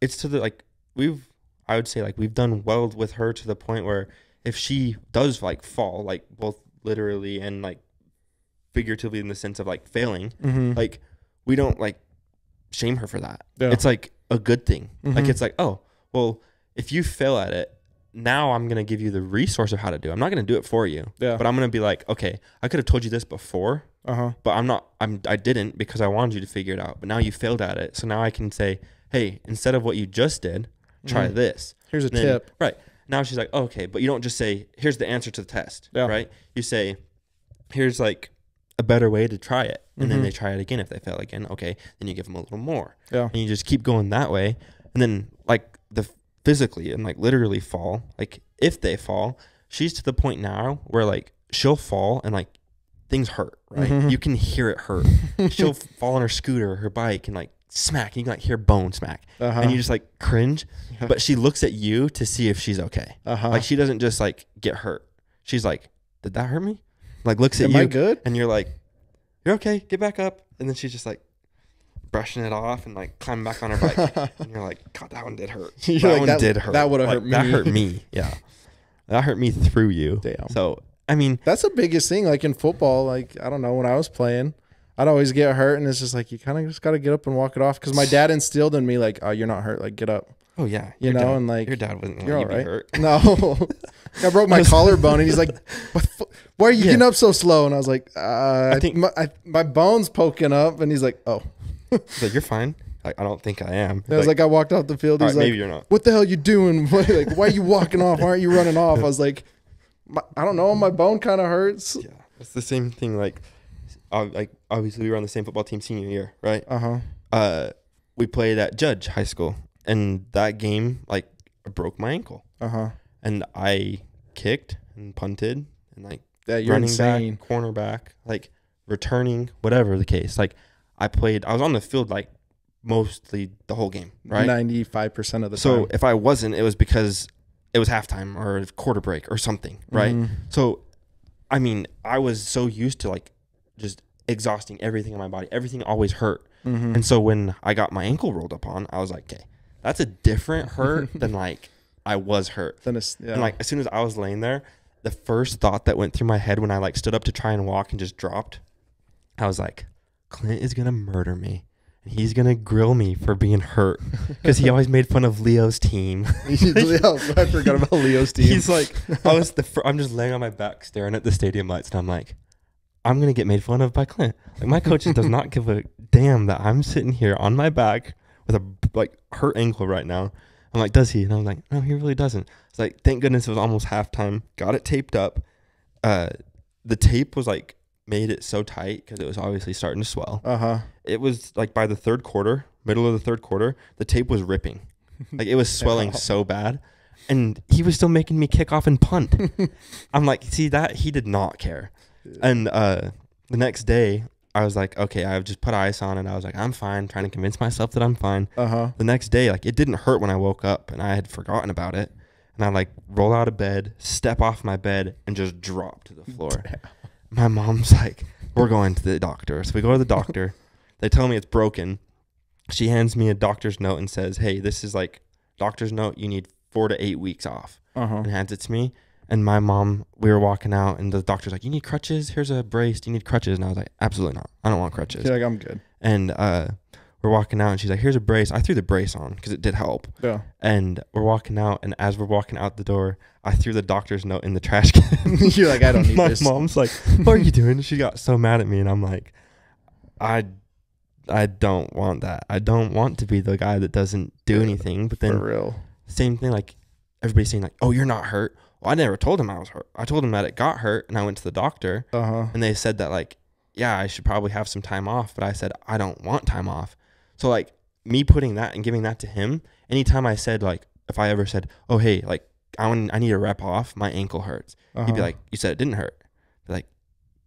it's to the like we've. I would say like we've done well with her to the point where if she does like fall, like both literally and like figuratively in the sense of like failing, Mhm. like we don't like shame her for that. Yeah. It's like a good thing. Like Mhm. it's like, oh, well, if you fail at it, now I'm gonna give you the resource of how to do it. I'm not gonna do it for you. Yeah. But I'm gonna be like, okay, I could have told you this before, Uh huh. but I'm not I'm I didn't because I wanted you to figure it out. But now you failed at it. So now I can say, hey, instead of what you just did, try Mhm. this. Here's a then- tip. Right. Now she's like, okay, but you don't just say, here's the answer to the test. Yeah. Right? You say, here's like a better way to try it. And then Mhm. they try it again. If they fail again, okay, then you give them a little more. Yeah. And you just keep going that way. And then like the physically and like literally fall, like if they fall, she's to the point now where like she'll fall and like things hurt, right? Mhm. You can hear it hurt. she'll fall on her scooter her bike and like smack. You can like hear bone smack. Uh-huh. And you just like cringe. Yeah. But she looks at you to see if she's okay. uh-huh. Like she doesn't just like get hurt. She's like, "Did that hurt me?" Like looks at Am you, I good? and you're like, "You're okay. Get back up." And then she's just like brushing it off and like climbing back on her bike. and you're like, "God, that one did hurt. That like, one "That- did hurt. that would've Like, hurt That hurt me. Yeah, that hurt me through you. Damn. So I mean, That's the biggest thing. Like in football, like I don't know when I was playing, I'd always get hurt, and it's just like you kind of just got to get up and walk it off. Because my dad instilled in me like, oh, you're not hurt. Like get up. oh yeah, You know, dad- and, like, your dad wasn't You're all right. hurt. No, I broke my collarbone, and he's like, "Why are you Yeah. getting up so slow?" And I was like, uh, "I think- my, I, my bone's poking up," and he's like, "Oh." He's like, "You're fine." Like, I don't think I am. And I was like, I walked off the field. He's right, like, maybe you're not. what the hell you doing? Like, why are you walking off? Why aren't you running off? I was like, my, I don't know. My bone kind of hurts. Yeah, it's the same thing. Like, uh, like obviously we were on the same football team senior year, right? Uh huh. Uh, we played at Judge High School, and that game like broke my ankle, Uh huh. and I kicked and punted and like Yeah, you're running insane. back, cornerback, like returning, whatever the case. Like I played, I was on the field like mostly the whole game, right? Ninety-five percent of the time. so time. if I wasn't, it was because it was halftime or quarter break or something, right? Mhm. So, I mean, I was so used to like just exhausting everything in my body. Everything always hurt. Mhm. And so when I got my ankle rolled up on, I was like, okay, that's a different hurt than like I was hurt. Then yeah. And like as soon as I was laying there, the first thought that went through my head when I like stood up to try and walk and just dropped, I was like, Clint is gonna murder me, he's gonna grill me for being hurt because he always made fun of Leo's team. Leo, I forgot about Leo's team. He's like, I was the. Fr- I'm just laying on my back, staring at the stadium lights, and I'm like, I'm gonna get made fun of by Clint. Like my coach does not give a damn that I'm sitting here on my back with a like hurt ankle right now. I'm like, does he? And I'm like, no, he really doesn't. It's like, thank goodness it was almost halftime. Got it taped up. Uh, the tape was like made it so tight because it was obviously starting to swell. uh huh. It was like by the third quarter, middle of the third quarter, the tape was ripping. Like it was swelling so bad. And he was still making me kick off and punt. I'm like, see that he did not care. And uh the next day I was like, okay, I've just put ice on and I was like, I'm fine, trying to convince myself that I'm fine. Uh huh. The next day, like it didn't hurt when I woke up and I had forgotten about it. And I like roll out of bed, step off my bed, and just drop to the floor. My mom's like, We're going to the doctor. So we go to the doctor. they tell me it's broken. She hands me a doctor's note and says, Hey, this is like doctor's note. You need four to eight weeks off. Uh huh. And hands it to me. And my mom, we were walking out, and the doctor's like, You need crutches? Here's a brace. Do you need crutches? And I was like, Absolutely not. I don't want crutches. She's like, I'm good. And uh, we're walking out, and she's like, Here's a brace. I threw the brace on because it did help. Yeah. And we're walking out, and as we're walking out the door, I threw the doctor's note in the trash can. You're like, I don't need My this. mom's like, "What are you doing?" She got so mad at me, and I'm like, "I, I don't want that. I don't want to be the guy that doesn't do anything." But For then real. same thing, like everybody's saying, like, "Oh, you're not hurt." Well, I never told him I was hurt. I told him that it got hurt, and I went to the doctor, Uh huh. and they said that like, yeah, I should probably have some time off. But I said I don't want time off. So like me putting that and giving that to him, anytime I said like, if I ever said, "Oh, hey, like." I want, I need a rep off. My ankle hurts. Uh-huh. He'd be like, "You said it didn't hurt." Like,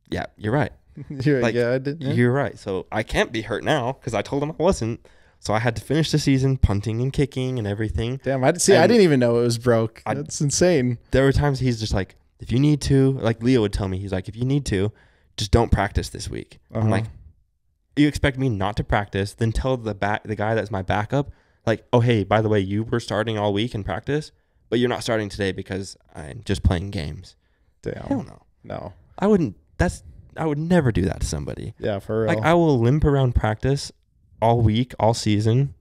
"Yeah, you're right. You're like, yeah. Yeah. You're right. So I can't be hurt now because I told him I wasn't. So I had to finish the season punting and kicking and everything. Damn, I see. I didn't even know it was broke. I- That's insane. There were times he's just like, "If you need to," like Leo would tell me, he's like, "If you need to, just don't practice this week." Uh-huh. I'm like, "You expect me not to practice, then tell the back the guy that's my backup, like, oh hey, by the way, you were starting all week in practice, but you're not starting today because I'm just playing games." damn. Hell no. No. I wouldn't. That's I would never do that to somebody. Yeah, for real. Like I will limp around practice all week, all season,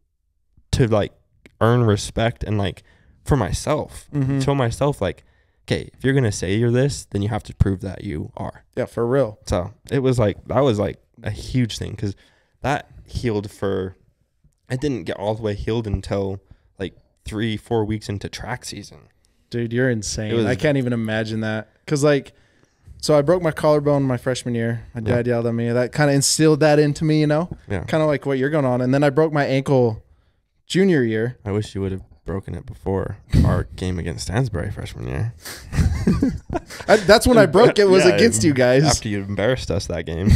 to like earn respect and like for myself. Mhm. Show myself like, okay, if you're gonna say you're this, then you have to prove that you are. yeah, for real. So it was like that was like a huge thing because that healed for. I didn't get all the way healed until like three, four weeks into track season. Dude, you're insane. was- I can't even imagine that. Cause like, so I broke my collarbone my freshman year. My Yeah. dad yelled at me. That kind of instilled that into me, you know, Yeah, kind of like what you're going on. And then I broke my ankle junior year. I wish you would have broken it before our game against Stansbury freshman year. I, that's when I broke it was Yeah, against you guys. After you embarrassed us that game.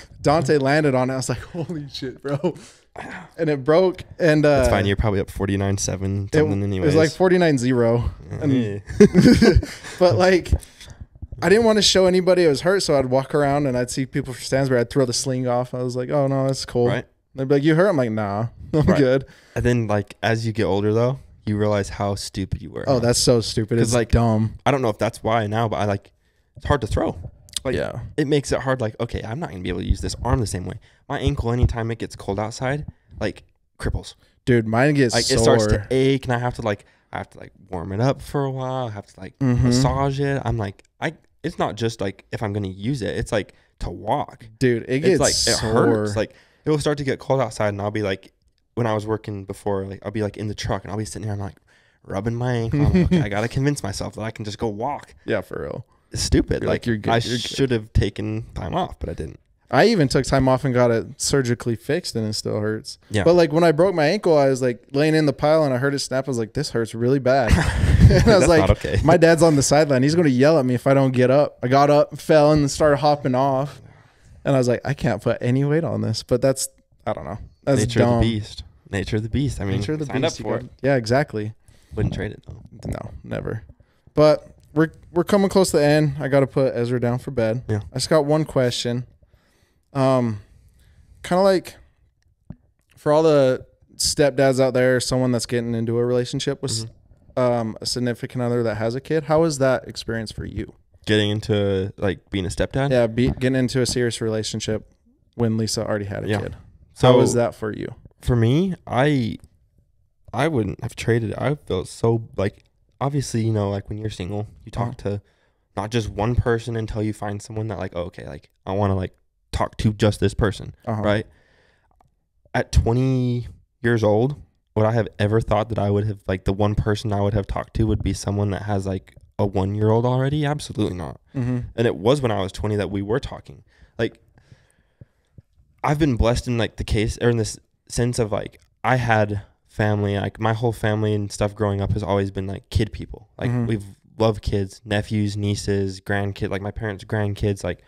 Dante landed on it. I was like, holy shit, bro. And it broke. And uh, That's fine. You're probably up 49 7 it, something it anyways. was like 49 0. and- Yeah. but like, I didn't want to show anybody I was hurt, so I'd walk around and I'd see people from Stansbury. I'd throw the sling off. I was like, "Oh no, it's cool." right. They'd be like, "You hurt?" I'm like, "Nah, I'm Right. good." And then, like, as you get older, though, you realize how stupid you were. Oh, that's so stupid. It's like, dumb. I don't know if that's why now, but I like, it's hard to throw. Like, yeah, it makes it hard. Like, okay, I'm not going to be able to use this arm the same way. My ankle, anytime it gets cold outside, like, cripples. dude, mine gets Like, sore. it starts to ache, and I have to, like, I have to, like, warm it up for a while. I have to, like, Mhm. massage it. I'm like, I, it's not just, like, if I'm going to use it, it's, like, to walk. dude, it it's gets like sore. it hurts. Like it will start to get cold outside, and I'll be like, when I was working before, like I'll be like in the truck, and I'll be sitting here, I'm like rubbing my ankle. Like, I gotta convince myself that I can just go walk. yeah, for real. It's stupid. You're like, like, "You're good, I you're good." should have taken time off, but I didn't. I even took time off and got it surgically fixed, and it still hurts. Yeah. But like when I broke my ankle, I was like laying in the pile and I heard it snap. I was like, "This hurts really bad." and I was like, okay. "My dad's on the sideline. He's going to yell at me if I don't get up." I got up, fell, and started hopping off. And I was like, "I can't put any weight on this." But that's I don't know. That's Nature dumb. of the beast. Nature of the beast. I mean, Nature of the beast. up for it. Yeah, exactly. Wouldn't trade it though. No, never. But we're we're coming close to the end. I got to put Ezra down for bed. Yeah. I just got one question. Um, kind of like for all the stepdads out there, someone that's getting into a relationship with um a significant other that has a kid. How was that experience for you? Getting into like being a stepdad. Yeah, be, getting into a serious relationship when Lisa already had a Yeah. kid. So How was that for you? for me, I I wouldn't have traded. I felt so like obviously, you know, like when you're single, you talk Uh-huh. to not just one person until you find someone that like, oh, okay, like I want to like talk to just this person, Uh-huh. right? At 20 years old, would I have ever thought that I would have like the one person I would have talked to would be someone that has like a 1-year-old already? Absolutely not Mm-hmm. and it was when I was 20 that we were talking. Like I've been blessed in like the case or in this sense of like I had family, like my whole family and stuff growing up has always been like kid people. Like Mhm. we've loved kids, nephews, nieces, grandkids, like my parents' grandkids, like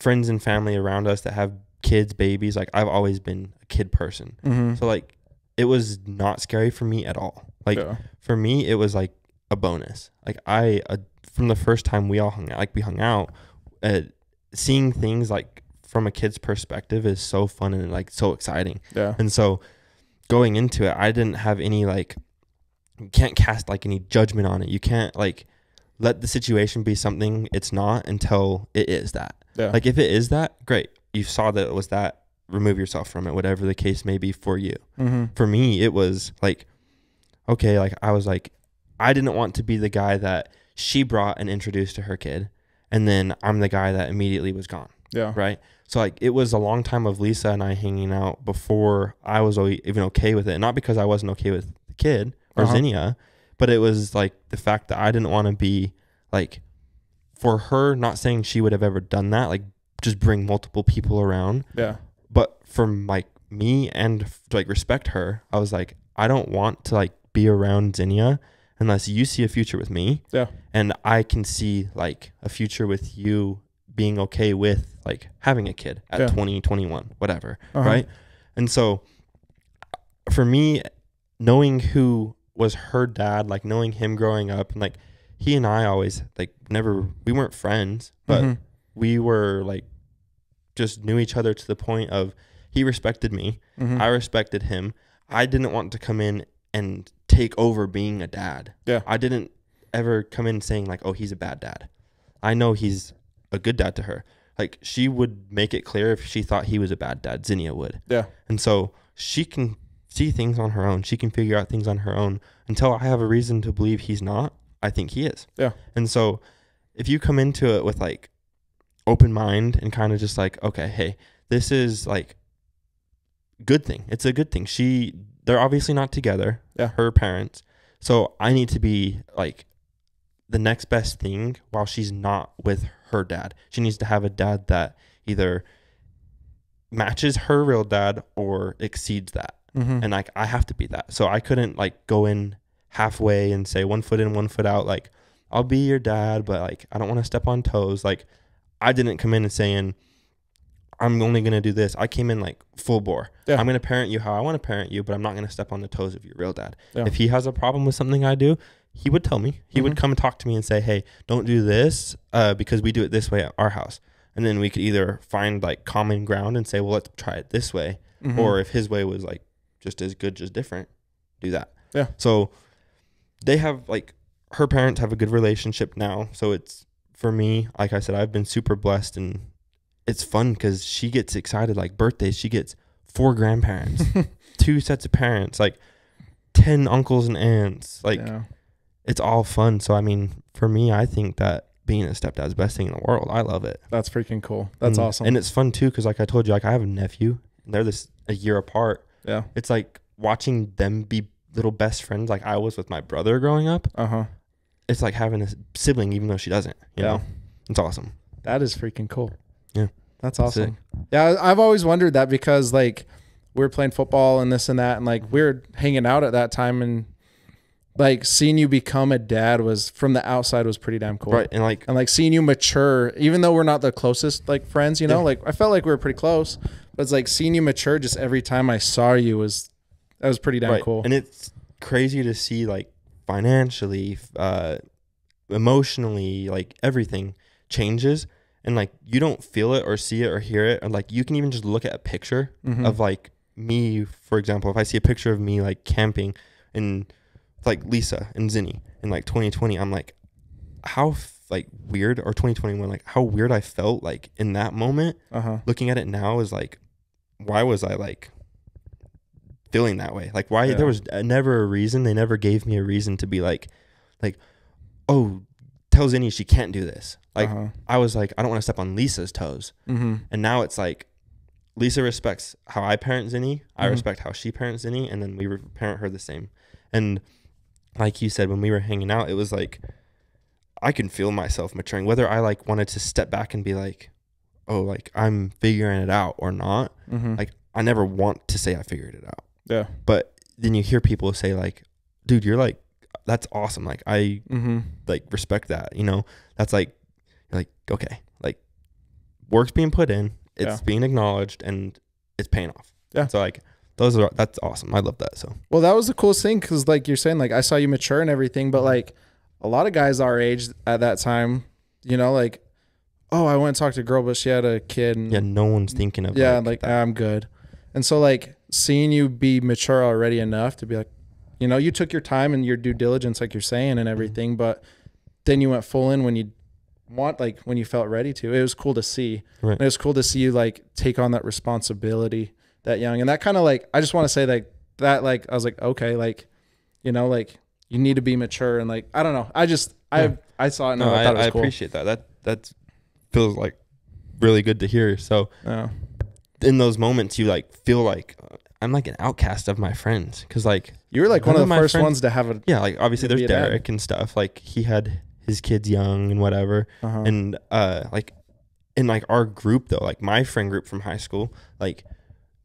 friends and family around us that have kids, babies. Like I've always been a kid person. Mm-hmm. So like it was not scary for me at all. Like yeah. for me it was like a bonus like i uh, from the first time we all hung out like we hung out uh, seeing things like from a kid's perspective is so fun and like so exciting. Yeah. and so going into it i didn't have any like you can't cast like any judgment on it. You can't like let the situation be something it's not until it is that. Yeah. like if it is that great. You saw that it was that. Remove yourself from it whatever the case may be for you. Mm-hmm. for me it was like okay like i was like i didn't want to be the guy that she brought and introduced to her kid and then i'm the guy that immediately was gone Yeah. right so like it was a long time of lisa and i hanging out before i was even okay with it not because i wasn't okay with the kid or Uh-huh. zinnia but it was like the fact that i didn't want to be like for her not saying she would have ever done that like just bring multiple people around Yeah. but for like me and to like respect her i was like i don't want to like be around zinnia unless you see a future with me Yeah. and i can see like a future with you being okay with like having a kid at Yeah. twenty, twenty one, 21 whatever Uh-huh. right and so for me knowing who was her dad like knowing him growing up and like he and i always like never we weren't friends but Mhm. we were like just knew each other to the point of he respected me Mhm. i respected him i didn't want to come in and take over being a dad Yeah. i didn't ever come in saying like oh he's a bad dad i know he's a good dad to her like she would make it clear if she thought he was a bad dad zinnia would. Yeah. and so she can see things on her own. She can figure out things on her own. Until i have a reason to believe he's not i think he is. Yeah. and so if you come into it with like open mind and kind of just like okay hey this is like good thing. It's a good thing. She they're obviously not together Yeah. her parents. So i need to be like the next best thing while she's not with her dad she needs to have a dad that either matches her real dad or exceeds that Mhm. and like I have to be that. So I couldn't like go in halfway and say one foot in, one foot out. Like I'll be your dad, but like I don't want to step on toes. Like I didn't come in and saying I'm only gonna do this. I came in like full bore. Yeah. I'm gonna parent you how I want to parent you, but I'm not gonna step on the toes of your real dad. Yeah. If he has a problem with something I do, he would tell me. He would Mhm. come and talk to me and say, "Hey, don't do this uh, because we do it this way at our house." And then we could either find like common ground and say, "Well, let's try it this way," Mhm. or if his way was like just as good, just different, do that. Yeah. So they have like her parents have a good relationship now. So it's for me, like I said, I've been super blessed and it's fun because she gets excited. Like birthdays, she gets four grandparents, two sets of parents, like 10 uncles and aunts. Like yeah. It's all fun. So, I mean, for me, I think that being a stepdad's the best thing in the world. I love it. That's freaking cool. That's And- awesome. And it's fun too because, like I told you, like I have a nephew. And they're this a year apart. yeah. It's like watching them be little best friends, like I was with my brother growing up. Uh huh. It's like having a sibling, even though she doesn't. You Yeah. know, it's awesome. That is freaking cool. Yeah. That's awesome. Yeah, I- I've always wondered that because like we were playing football and this and that, and like we were hanging out at that time, and like seeing you become a dad was from the outside was pretty damn cool. Right, and like And like seeing you mature, even though we're not the closest like friends, you know, Yeah. like I felt like we were pretty close, but it's like seeing you mature just every time I saw you was that was pretty damn right, cool. and it's crazy to see like financially, uh, emotionally, like everything changes, and like you don't feel it or see it or hear it, and like you can even just look at a picture Mhm. of like me, for example, if I see a picture of me like camping in like Lisa and Zinni in like 2020, I'm like, how f- like weird or 2021 like how weird I felt like in that moment. Uh huh. Looking at it now is like, why was I like feeling that way? Like why Yeah. there was uh, never a reason. They never gave me a reason to be like, like, oh, tell Zinni she can't do this. Like uh-huh. I was like, I don't want to step on Lisa's toes. Mm-hmm. And now it's like Lisa respects how I parent Zinni. I Mhm. respect how she parents Zinni, and then we re- parent her the same. And like you said, when we were hanging out, it was like I can feel myself maturing. Whether I like wanted to step back and be like, "Oh, like I'm figuring it out" or not, Mm-hmm. like I never want to say I figured it out. yeah. But then you hear people say like, "Dude, you're like, that's awesome. Like I Mm-hmm. like respect that. You know, that's like, like okay, like work's being put in, it's Yeah. being acknowledged, and it's paying off. Yeah. So like, those are that's awesome. I love that. So Well, that was the coolest thing because, like you're saying, like I saw you mature and everything, but like a lot of guys our age at that time, you know, like, oh, I went and talked to a girl, but she had a kid, and yeah, no one's thinking of yeah, like, like. I'm good. And so, like, seeing you be mature already enough to be like, you know, you took your time and your due diligence, like you're saying, Mm-hmm. and everything, but then you went full in when you want, like, when you felt ready to. It was cool to see. Right. And it was cool to see you, like, take on that responsibility that young. And that kind of, like, I just want to say, like, that, like, I was like, okay, like, you know, like, you need to be mature. And, like, I don't know. I just, Yeah. I, I saw it and no, I it was I cool. appreciate that. That that feels like really good to hear. So Yeah. in those moments, you like feel like uh, I'm like an outcast of my friends because like You were, like, None one of the first friends- ones to have a, yeah, like obviously there's be a dad. Derek and stuff. Like he had his kids young and whatever. uh-huh. and uh like in like our group though like my friend group from high school like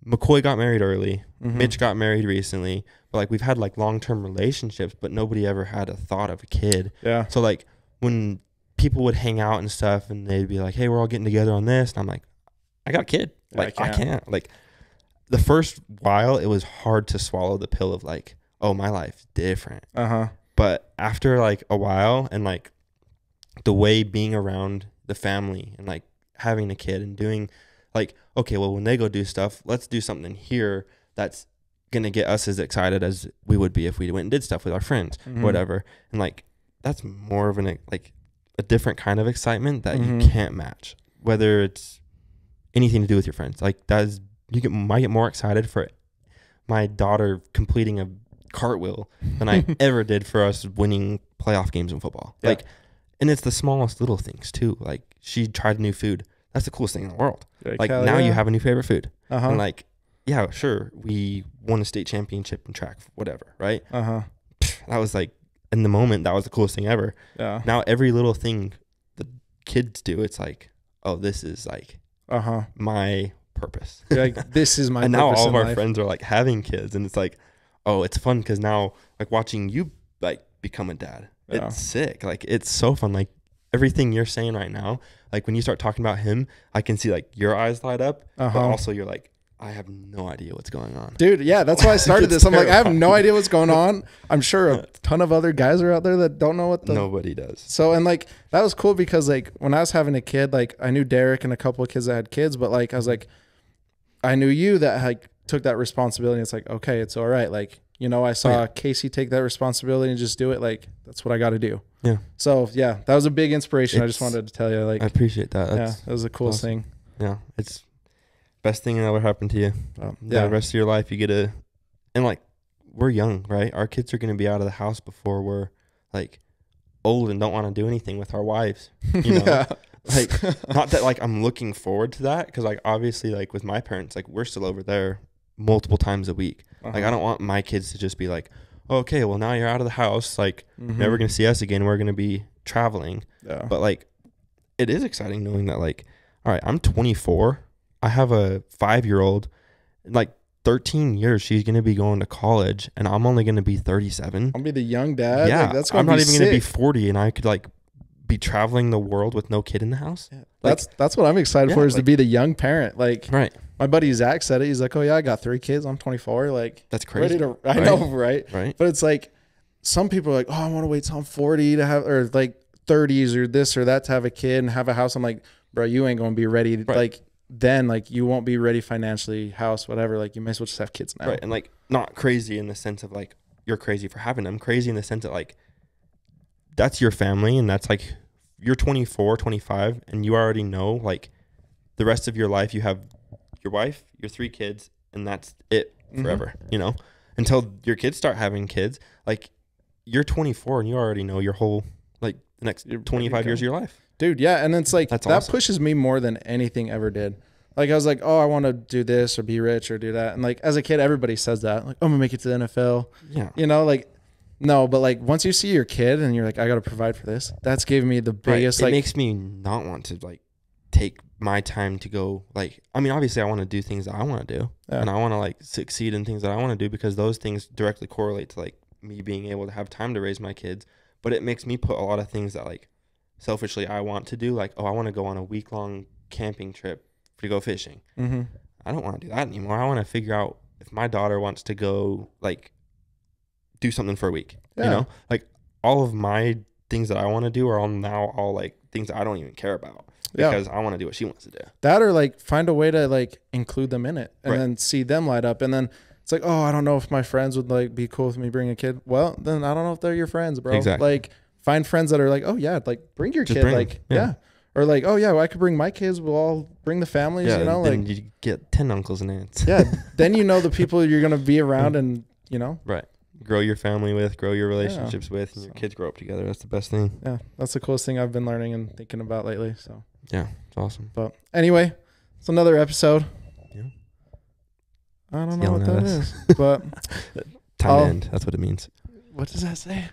mccoy got married early Mhm. mitch got married recently but like we've had like long-term relationships but nobody ever had a thought of a kid yeah. so like when people would hang out and stuff and they'd be like hey we're all getting together on this and i'm like i got a kid like i can't. can't. like the first while it was hard to swallow the pill of like oh my life's different Uh huh. but after like a while and like the way being around the family and like having a kid and doing like okay well when they go do stuff let's do something here that's gonna get us as excited as we would be if we went and did stuff with our friends Mhm. whatever and like that's more of an like a different kind of excitement that Mhm. you can't match whether it's anything to do with your friends like that is you get might get more excited for my daughter completing a cartwheel than I ever did for us winning playoff games in football. Yeah. Like, and it's the smallest little things too. Like she tried new food. That's the coolest thing in the world. Like now you have a new favorite food. Uh huh. And like, yeah, sure, we won a state championship in track, whatever, right? Uh huh. That was like in the moment, that was the coolest thing ever. Yeah. Now every little thing the kids do, it's like, oh, this is like Uh huh. my purpose. Like this is my. and now all of our life. friends are like having kids and it's like oh it's fun because now like watching you like become a dad Yeah. it's sick like it's so fun like everything you're saying right now like when you start talking about him i can see like your eyes light up Uh but also you're like i have no idea what's going on Dude, yeah, that's why I started this. I'm like, I have no idea what's going on. I'm sure a ton of other guys are out there that don't know what the. nobody does So and like that was cool because like when I was having a kid, like I knew Derek and a couple of kids that had kids, but like I was like, I knew you that like took that responsibility. It's like okay, it's all right. Like you know, I saw yeah. Casey take that responsibility and just do it. Like that's what I got to do. Yeah. So yeah, that was a big inspiration. I just wanted to tell you, like, i appreciate that yeah, that's that was the coolest awesome. thing. yeah it's best thing that ever happened to you Um, yeah yeah, the rest of your life you get to and like we're young right our kids are going to be out of the house before we're like old and don't want to do anything with our wives you know yeah. like not that like i'm looking forward to that because like obviously like with my parents like we're still over there multiple times a week like Uh-huh. i don't want my kids to just be like okay well now you're out of the house like Mhm. never gonna see us again we're gonna be traveling Yeah. but like it is exciting knowing that like all right i'm 24 i have a five year old like 13 years she's gonna be going to college and i'm only gonna be 37 I'll be the young dad. yeah like, that's gonna i'm not even gonna be 40 and i could like be traveling the world with no kid in the house Yeah. That's that's what I'm excited Yeah, for is to be the young parent. Like right my buddy Zach said it. He's like, "Oh yeah, I got three kids. I'm 24. Like that's crazy ready to. I right? know, right? right But it's like some people are like, "Oh, I want to wait till I'm 40 to have, or like 30s or this or that to have a kid and have a house." I'm like, bro, you ain't gonna be ready. Right. Like then, like you won't be ready financially, house, whatever. Like you may as well just have kids now. right and like not crazy in the sense of like you're crazy for having them crazy in the sense that like that's your family and that's like you're 24, 25 and you already know like the rest of your life you have your wife, your three kids and that's it Mhm. forever, you know? Until your kids start having kids, like you're 24 and you already know your whole like the next You're ready to 25 years of your life. dude yeah and it's like That's that awesome. pushes me more than anything ever did like i was like oh i want to do this or be rich or do that and like as a kid everybody says that like "Oh, i'm gonna make it to the nfl Yeah. you know like no but like once you see your kid and you're like i gotta provide for this that's giving me the biggest. Right. it like makes me not want to like take my time to go like I mean obviously I want to do things that I want to do Yeah. and I want to like succeed in things that I want to do because those things directly correlate to like me being able to have time to raise my kids but it makes me put a lot of things that like selfishly I want to do like oh I want to go on a week long camping trip to go fishing hmm I don't want to do that anymore I want to figure out if my daughter wants to go like do something for a week Yeah. you know like all of my things that I want to do are all now all like things I don't even care about Yeah. because I want to do what she wants to do. that or like find a way to like include them in it and Right. then see them light up and then it's like oh i don't know if my friends would like be cool with me bringing a kid well then i don't know if they're your friends bro Exactly. like find friends that are like oh yeah like bring your Just kid bring like yeah. Yeah. or like oh yeah well, i could bring my kids we'll all bring the families yeah, you know then like you get ten uncles and aunts. yeah then you know the people you're gonna be around mm. and you know right. Grow your family with, grow your relationships with, and your kids grow up together. That's the best thing. yeah that's the coolest thing i've been learning and thinking about lately so Yeah, it's awesome. but anyway it's another episode Yeah. i don't It's know what that at is but Time I'll- end. That's what it means. What does that say?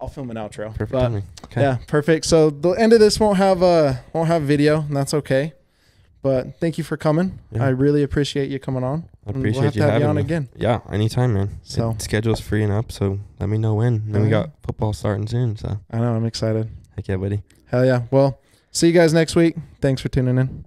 I'll film an outro. Perfect But. Okay. yeah, perfect. So the end of this won't have uh won't have video, and that's okay. But thank you for coming. Yeah. I really appreciate you coming on. I appreciate we'll have you to have having you on me. again. Yeah, anytime, man. So- So schedule's freeing up, so let me know when. And then we got football starting soon, so I know I'm excited. heck yeah, buddy. Hell yeah. Well, see you guys next week. Thanks for tuning in.